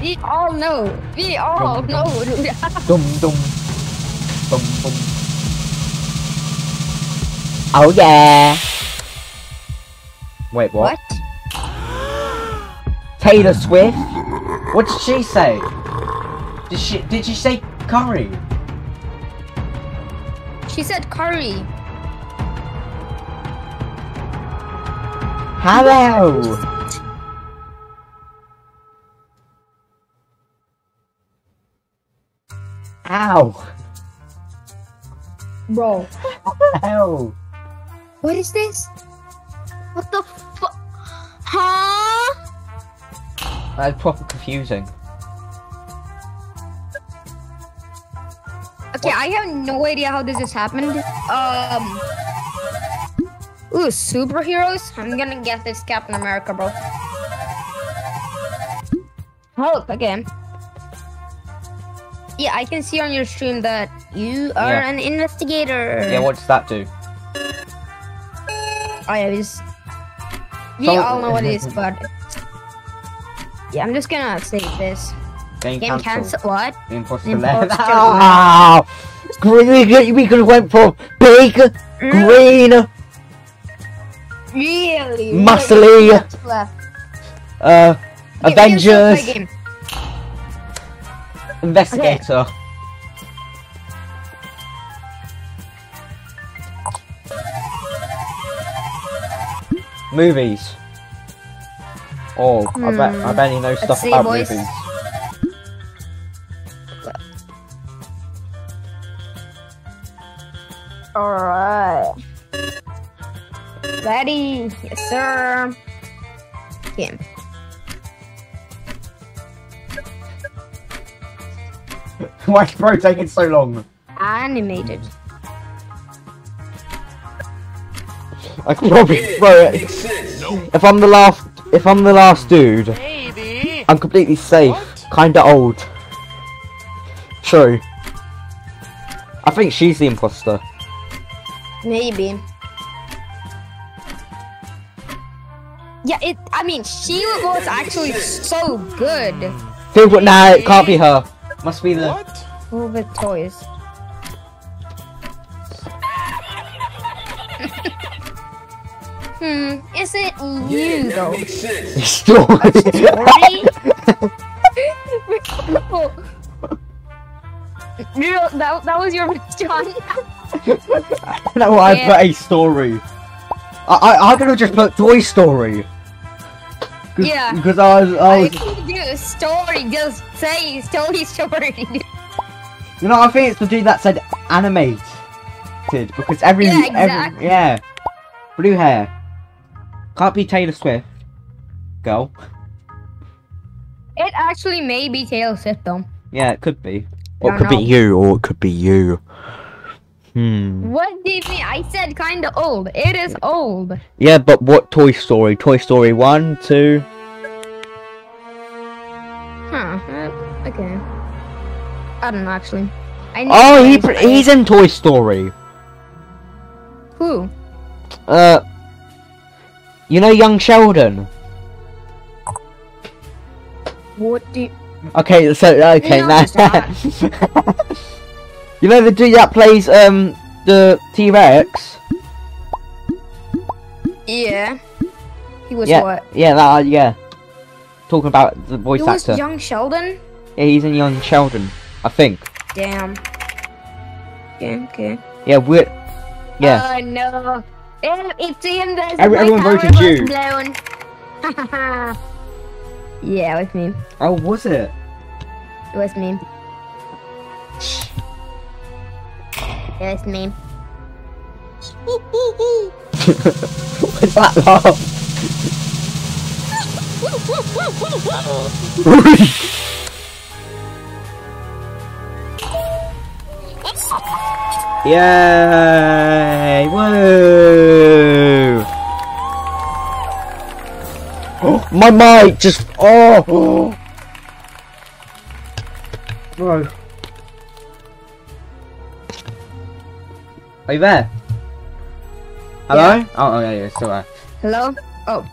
We all know. We all Dum, know, dum. dude. Dum dum. Boom. Oh yeah. Wait, what? what? Taylor Swift? What did she say? Did she did she say curry? She said curry. Hello. Ow. Bro. Ow. What is this? What the fu- Huh? That's proper confusing. Okay, I have no idea how this has happened. Um. Ooh, superheroes? I'm gonna guess it's Captain America, bro. Hulk again. Yeah, I can see on your stream that you are Yeah. an investigator. Yeah, what does that do? I was. We So- all know what it is, but. Yeah, I'm just gonna say this. Game, Game cancel. cancel. What? The imposter Imposter left. left. Ah! Green, we could, we have went for big, green, Really? Muscly. What's left? uh, Okay, we can still play Avengers, game. investigator. Movies. Oh, I bet I Hmm. bet he knows stuff see, about boys. movies. Alright. Ready? Yes, sir. Game. Why's bro taking so long? Animated. I can probably Yeah, throw it. If I'm the last, if I'm the last dude, Maybe. I'm completely safe. What? Kinda old. True. I think she's the imposter. Maybe. Yeah, it. I mean, she was actually so good. Feel but nah, it can't be her. Must be the. What? Move with toys. hmm. Is it Yeah, you that though? makes sense. story. Real, Real, that, that was your John. no, I Yeah. put a story. I I, I could have just put Toy Story. Cause, Yeah. Because I was, I I was, could do a story, just say story story. you know, I think it's the dude that said animated because every, Yeah, every yeah, blue hair. Can't be Taylor Swift. Girl. it actually may be Taylor Swift though. Yeah, it could be. Or it Don't could be you, or it could be you. Hmm. What do you mean? I said kind of old. It is old. Yeah, but what Toy Story? Toy Story 1, 2? Huh. uh, okay. I don't know actually. I Oh, he he's in Toy Story. who? Uh, you know young Sheldon? What do you... Okay, so, okay, No, now. Dad. you know the dude that plays, um, the T-Rex? Yeah. He was Yeah, what? yeah, that, yeah. Talking about the voice He was young Sheldon. Yeah, he's in young Sheldon, I think. Damn. Okay. Okay. Yeah, we're, yeah. Oh no. It, it's him that's Every- everyone voted you. blown. yeah, it was me. Oh, was it? It was me. It was me. What's that laugh? Yay! Woo! Oh, my mic just oh. Bro. Are you there? Hello? Yeah. Oh, oh yeah, yeah, it's alright. Hello? Oh,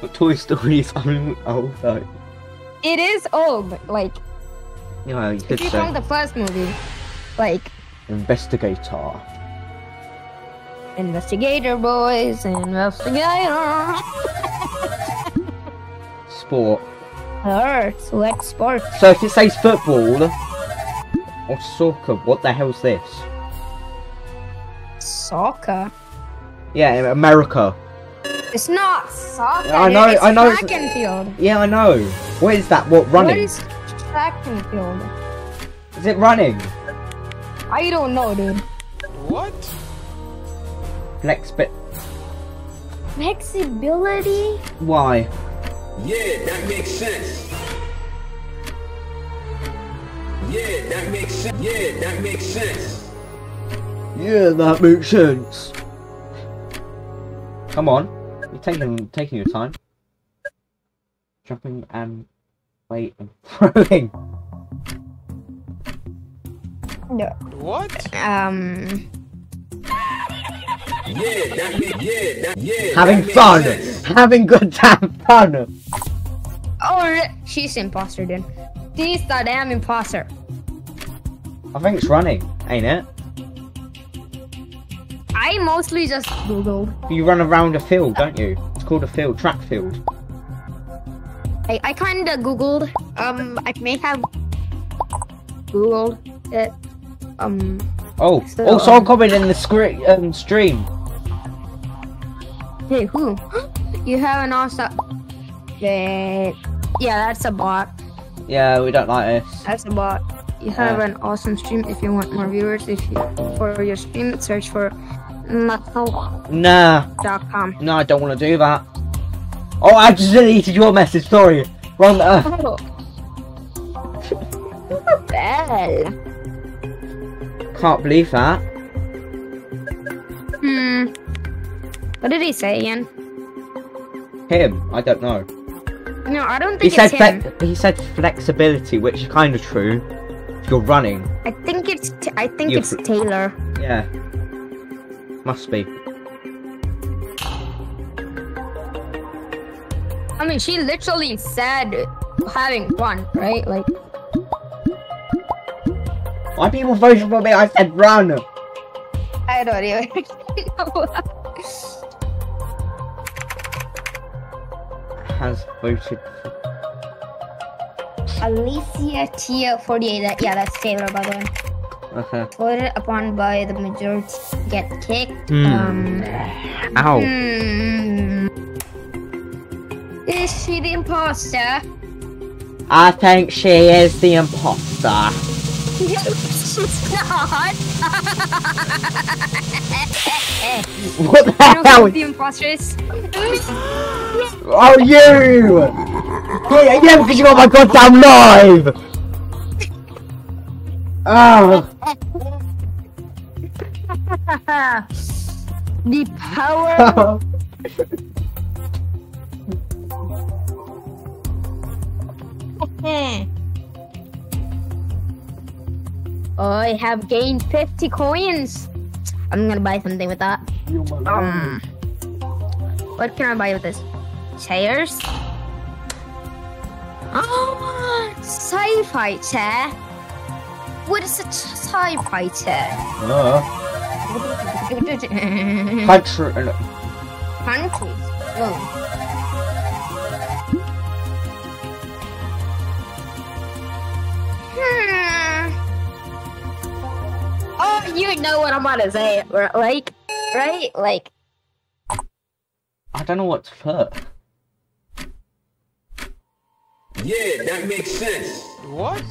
But Toy Story is only old though. Oh, it is old. Like, You know, you if could you say count the first movie, like investigator. investigator boys, investigator. Sport. Hurts. What sport? So if it says football or soccer, what the hell's this? Soccer. Yeah, in America. It's not soccer. I know- It's I know it's- Track and field. Yeah, I know. What is that? What running? What is track and field? Is it running? I don't know, dude. What? Flex bit. Flexibility? Why? Yeah, that makes sense. Yeah, that makes sense. Yeah, that makes sense. Yeah, that makes sense. Come on, you're taking taking your time. Jumping and wait and throwing. No. What? Um. Yeah, that makes yeah, that yeah. Having that makes fun, sense. having good time fun. Oh, re- she's imposter, dude. She's the damn imposter. I think it's running, ain't it? I mostly just googled. You run around a field, don't you? It's called a field, track field. I, I kinda googled. Um, I may have googled it. Um, Oh, So, also um, comment in the um, stream. hey, who? you have an awesome. Yeah, yeah, that's a bot. Yeah, we don't like this. That's a bot. You have Uh. an awesome stream. If you want more viewers, if you for your stream, search for. Nah, no, I don't want to do that. Oh, I just deleted your message. Sorry, wrong. Uh, Oh. well. can't believe that. Hmm. What did he say again? Him, I don't know. No, I don't He think said him. he said flexibility, which is kind of true. If you're running, I think it's t- I think it's Taylor. yeah, must be. I mean, she literally said having fun, right? Like, Why people voting for me? I said run. I don't even Has voted. for. Alicia Tia 48. Yeah, that's Taylor, by the way. Okay. Voted upon by the majority get kicked. Hmm. Um, Ow. hmm. Is she the imposter? I think she is the imposter. She's not. What the I don't know hell? who the. Oh, you! Yeah, yeah, because you got my goddamn live! Oh, the power. I have gained 50 coins. I'm gonna buy something with that. Um, what can I buy with this? Chairs? Oh, sci-fi chair. What is a sci-fi chair? uh, country. Countries. Oh. Hmm. Oh, you know what I'm gonna say, like, right? Like, I don't know what to put. Yeah, that makes sense. What?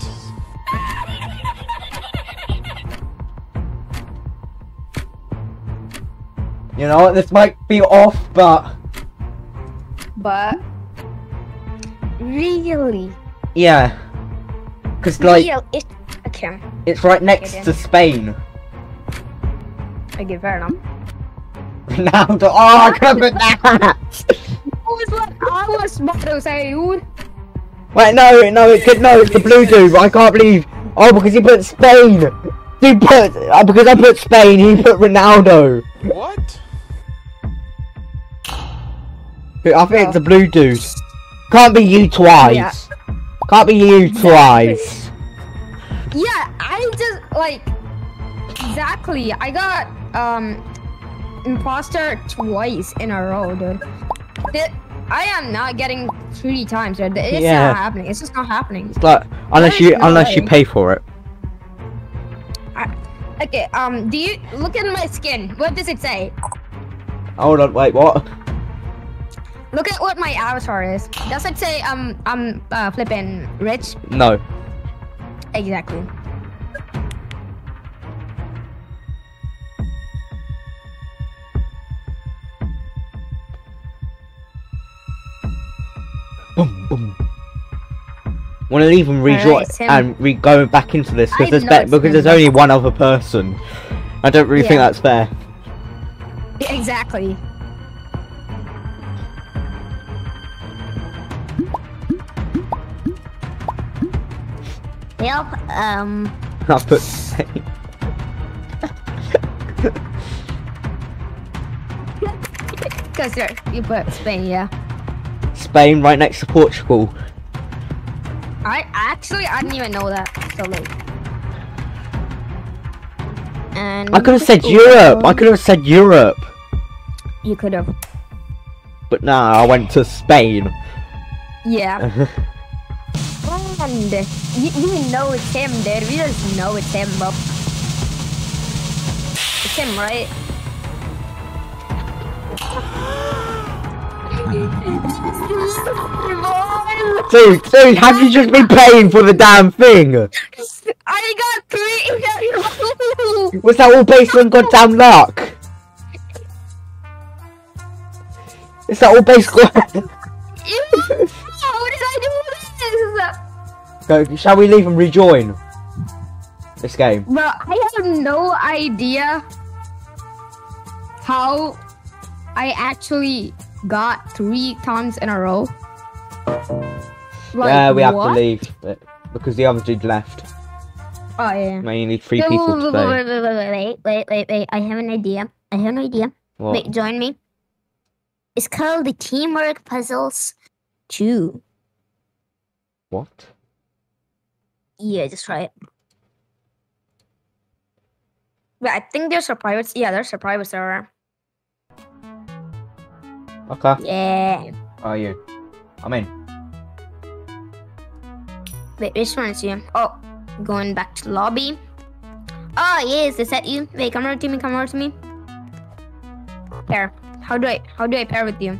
You know, this might be off, but but really, yeah. Because, like, real, it, okay, it's right next Okay, to Spain. okay, fair enough. Ronaldo. Oh, I can't put that! Was what I was about to say, dude? Wait, no, no, it could, no, it's the blue dude, but I can't believe. Oh, because he put Spain! Dude put, uh, because I put Spain, he put Ronaldo. What? I think it's the blue dude. Can't be you twice. Yeah. Can't be you twice. Yeah, I just like exactly. I got um imposter twice in a row, dude. Th- I am not getting three times, dude. It's Yeah. not happening. It's just not happening. It's like, unless There's you, no unless you pay for it. Okay, um, do you look at my skin? What does it say? Hold on, wait, what? Look at what my avatar is. Does it say um I'm uh, flipping rich? No. Exactly. Boom, boom. Want to leave and rejoin Alright, Tim. and re going back into this because there's be- because there's only one other person. I don't really think that's fair. Exactly. Yep. Um. I put Cause you're, you put Spain, yeah. Spain right next to Portugal. I actually I didn't even know that. So late. And I could have said Europe. I could have said Europe, You could have. but nah, I went to Spain. Yeah. and you, you know it's him, dude. We just know it's him, bro. It's him, right? Dude, dude, have you just been paying for the damn thing? I got three. Was that all based on goddamn luck? Is that all based on... How did I do this? Go, shall we leave and rejoin? This game. Bro, I have no idea how I actually got three times in a row. Like, yeah, we have to leave. but- Because the other dude left. Oh yeah. Now you need three Wait, people wait, wait, wait, wait, wait, wait, wait, wait. I have an idea. I have an idea. What? Wait, join me. It's called the Teamwork Puzzles 2. What? Yeah, just try it. Wait, I think there's a private. Yeah, there's a private server. Okay. Yeah. Are you? I'm in. Wait, which one is you? Oh, going back to lobby. Oh, yes, is that you? Wait, come over to me, come over to me. Pair. How do I, how do I pair with you?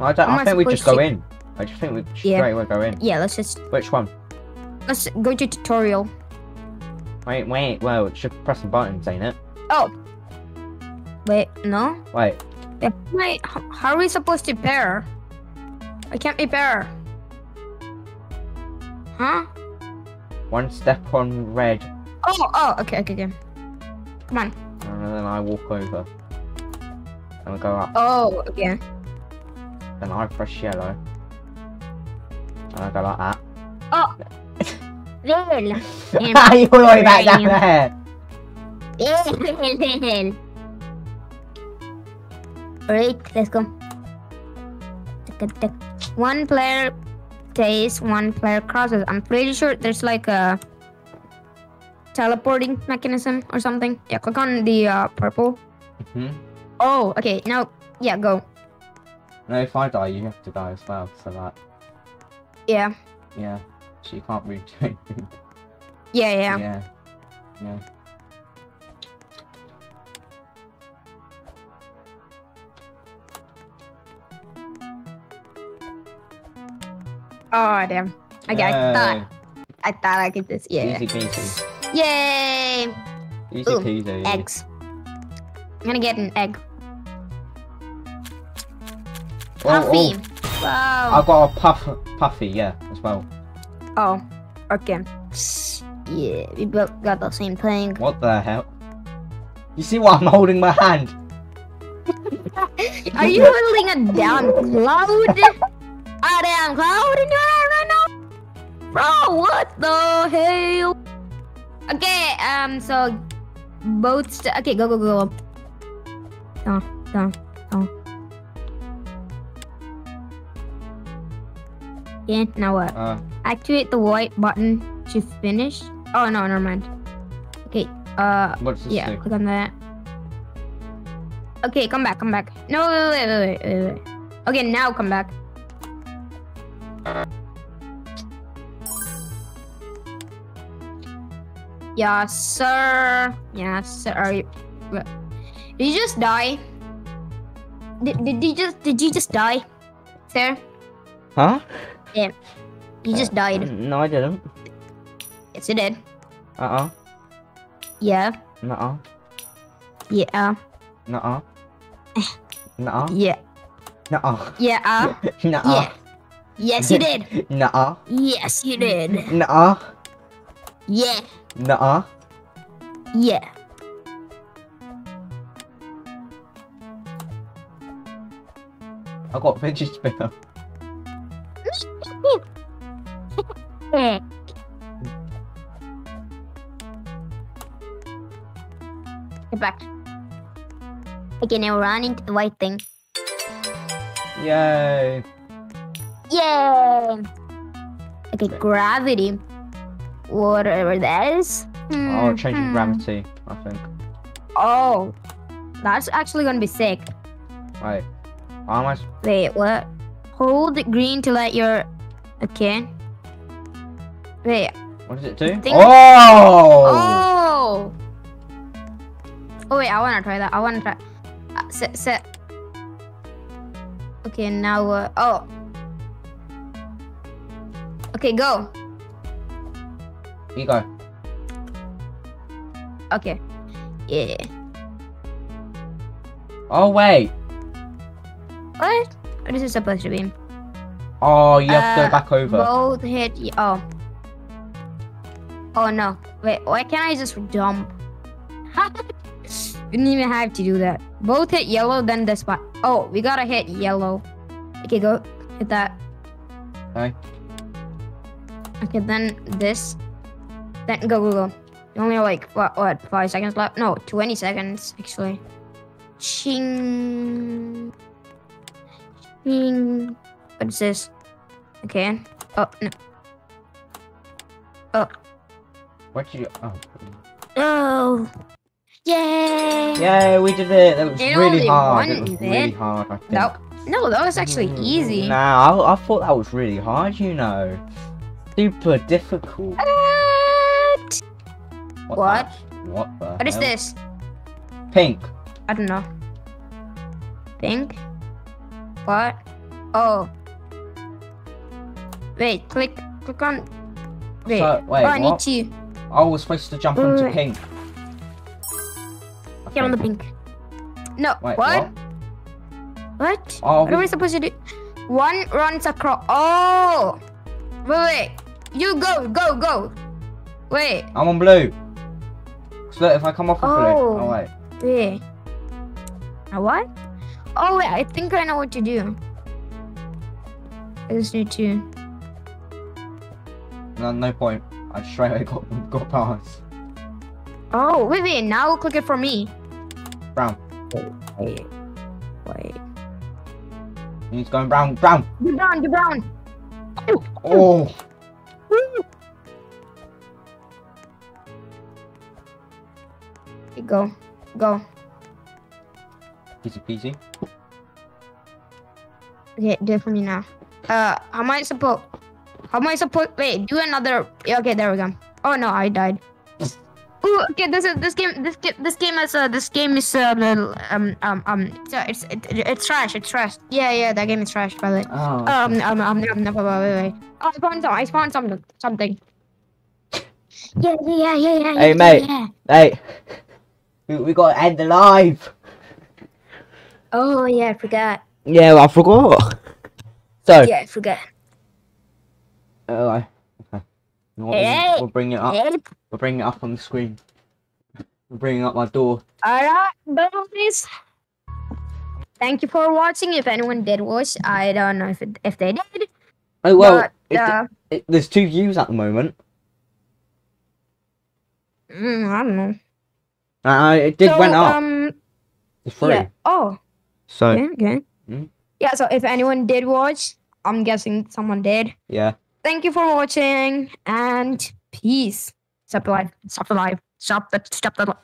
I, don't, I I think we just supposed go to- in. I just think we Yeah. straight away go in. Yeah, let's just, Which one? Let's go to tutorial. Wait, wait, well, should press pressing buttons, ain't it? Oh. Wait, no? Wait, Wait, how, how are we supposed to pair? I can't be pair. Huh? one step on red, Oh, oh, okay, okay, okay. Come on. and then I walk over. And I go up. Oh, okay. Then I press yellow. And I go like that. Oh. All the way back down there! Alright, let's go. One player stays, one player crosses. I'm pretty sure there's like a teleporting mechanism or something. Yeah, click on the uh, purple. hmm Oh, okay. Now, yeah, go. No, if I die, you have to die as well, so that, Yeah, yeah. So you can't really do anything. yeah, yeah. Yeah. Yeah. Oh, damn. Okay, I thought, I thought I could just, yeah. Easy peasy. Yay! Easy Ooh, peasy. Eggs. I'm gonna get an egg. Oh, Puffy. oh, Wow. I've got a puff, puffy, yeah, as well. Oh, okay. Yeah, we both got the same thing. What the hell? You see why I'm holding my hand? Are you holding a damn cloud? a damn cloud in your hand right now? Bro, what the hell? Okay, um, so both. St- okay, go, go, go. Go, go, Yeah, now what? Uh, Activate the white button to finish. Oh no, never mind. Okay, uh, what does this yeah, click on that. Okay, come back, come back. No, wait, wait, wait, wait, wait, wait. Okay, now come back. Yeah, sir. Yeah, sir. Are you? Did you just die? Did, did you just did you just die? Sir, Huh? You just died. No, I didn't. Yes, you did. Uh-uh. Yeah. Nuh-uh. Yeah. Nuh-uh. Nuh-uh. Yeah. Nuh-uh. Yeah. Uh, Nuh-uh. yeah. Yes, you did. Nuh-uh. Yes, you did. Nuh-uh. Yeah. Nuh-uh. Yeah. I got fidget spinner. Get back. Okay, now run into the white thing. Yay. Yay! Okay, gravity. Whatever that is. Oh, Hmm, changing hmm. gravity, I think. Oh, that's actually gonna be sick. Right. How am I... s- Wait, what? Hold green to let your. Okay. Wait. What does it do? Oh! Oh. Oh wait, I wanna try that. I wanna try. Uh, set, set. Okay, now. Uh, oh. Okay, go. You go. Okay. Yeah. Oh, wait. What? What is it supposed to be? Oh, you have to Uh, go back over. Both hit. Oh. Oh no. Wait, why can't I just jump? Didn't even have to do that. Both hit yellow, then the spot. Oh, we gotta hit yellow. Okay, go hit that. Okay. Okay, then this. Then go, go, go. You only have like what, what? Five seconds left? No, twenty seconds actually. Ching. Ching. What is this? Okay. Oh no. Oh. What you... Oh. Oh. Yay! Yay, we did it. That was It really hard. It was really hard, I think. That, no, that was actually hmm. easy. Nah, I, I thought that was really hard, you know. Super difficult. What? What? What? the- What the What is this? Pink. I don't know. Pink? What? Oh. Wait, click click on Wait. So, wait, oh, I what? need to I was supposed to jump into wait. pink. get on the pink. No, Wait, what? what? What? Oh, what am we- I supposed to do? One runs across. Oh! Wait, wait. You go, go, go. Wait, I'm on blue. So look, if I come off of blue. Oh. Oh, wait. wait. Now what? Oh, wait, I think I know what to do. I just need to. No, no point. I straight away got, got past. Oh, wait, wait. Now click it for me. Brown. Wait. Wait. You need to go in brown. Brown. Do brown, do brown. Oh. Okay, go. Go. Easy peasy. Okay, do it for me now. Uh, how am I supposed? How am I supposed? Wait, do another. yeah, Okay, there we go. Oh no, I died. Ooh, okay, this is this game. This. This game is. Uh, this game is. Uh, um, um, um. It's. Uh, it's. It, it- it's trash. It's trash. Yeah, yeah. That game is trash. By the way. Oh. Um, um, um, um, no, wait, wait, wait. Oh, I found some. I found something. Something. Yeah, yeah, yeah, yeah, yeah. Hey, yeah, mate. Yeah. Hey. We, we got to end the live. Oh yeah, I forgot. Yeah, I forgot. So. Yeah, I forgot. Oh, okay. You know Hey. we'll, bring it up. Hey, We'll bring it up on the screen. We're bringing up my door. Alright, boys. Thank you for watching. If anyone did watch, I don't know if it, if they did. Oh well, but, it- uh, it- there's two views at the moment. mm, I don't know. Uh, it did so, went up. Um, it's free. yeah. Oh, So okay, okay. Mm. Yeah. So if anyone did watch, I'm guessing someone did. yeah. Thank you for watching and peace. Stop the live. Stop the live. Stop the stop the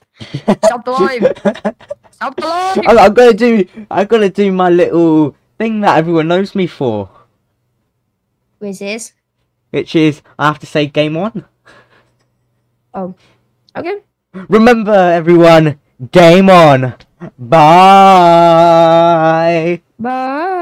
Stop the live. Stop the live. I'm, I'm gonna do. I'm gonna do my little thing that everyone knows me for, Which is which is I have to say game on. oh, okay. Remember, everyone, game on. Bye. Bye.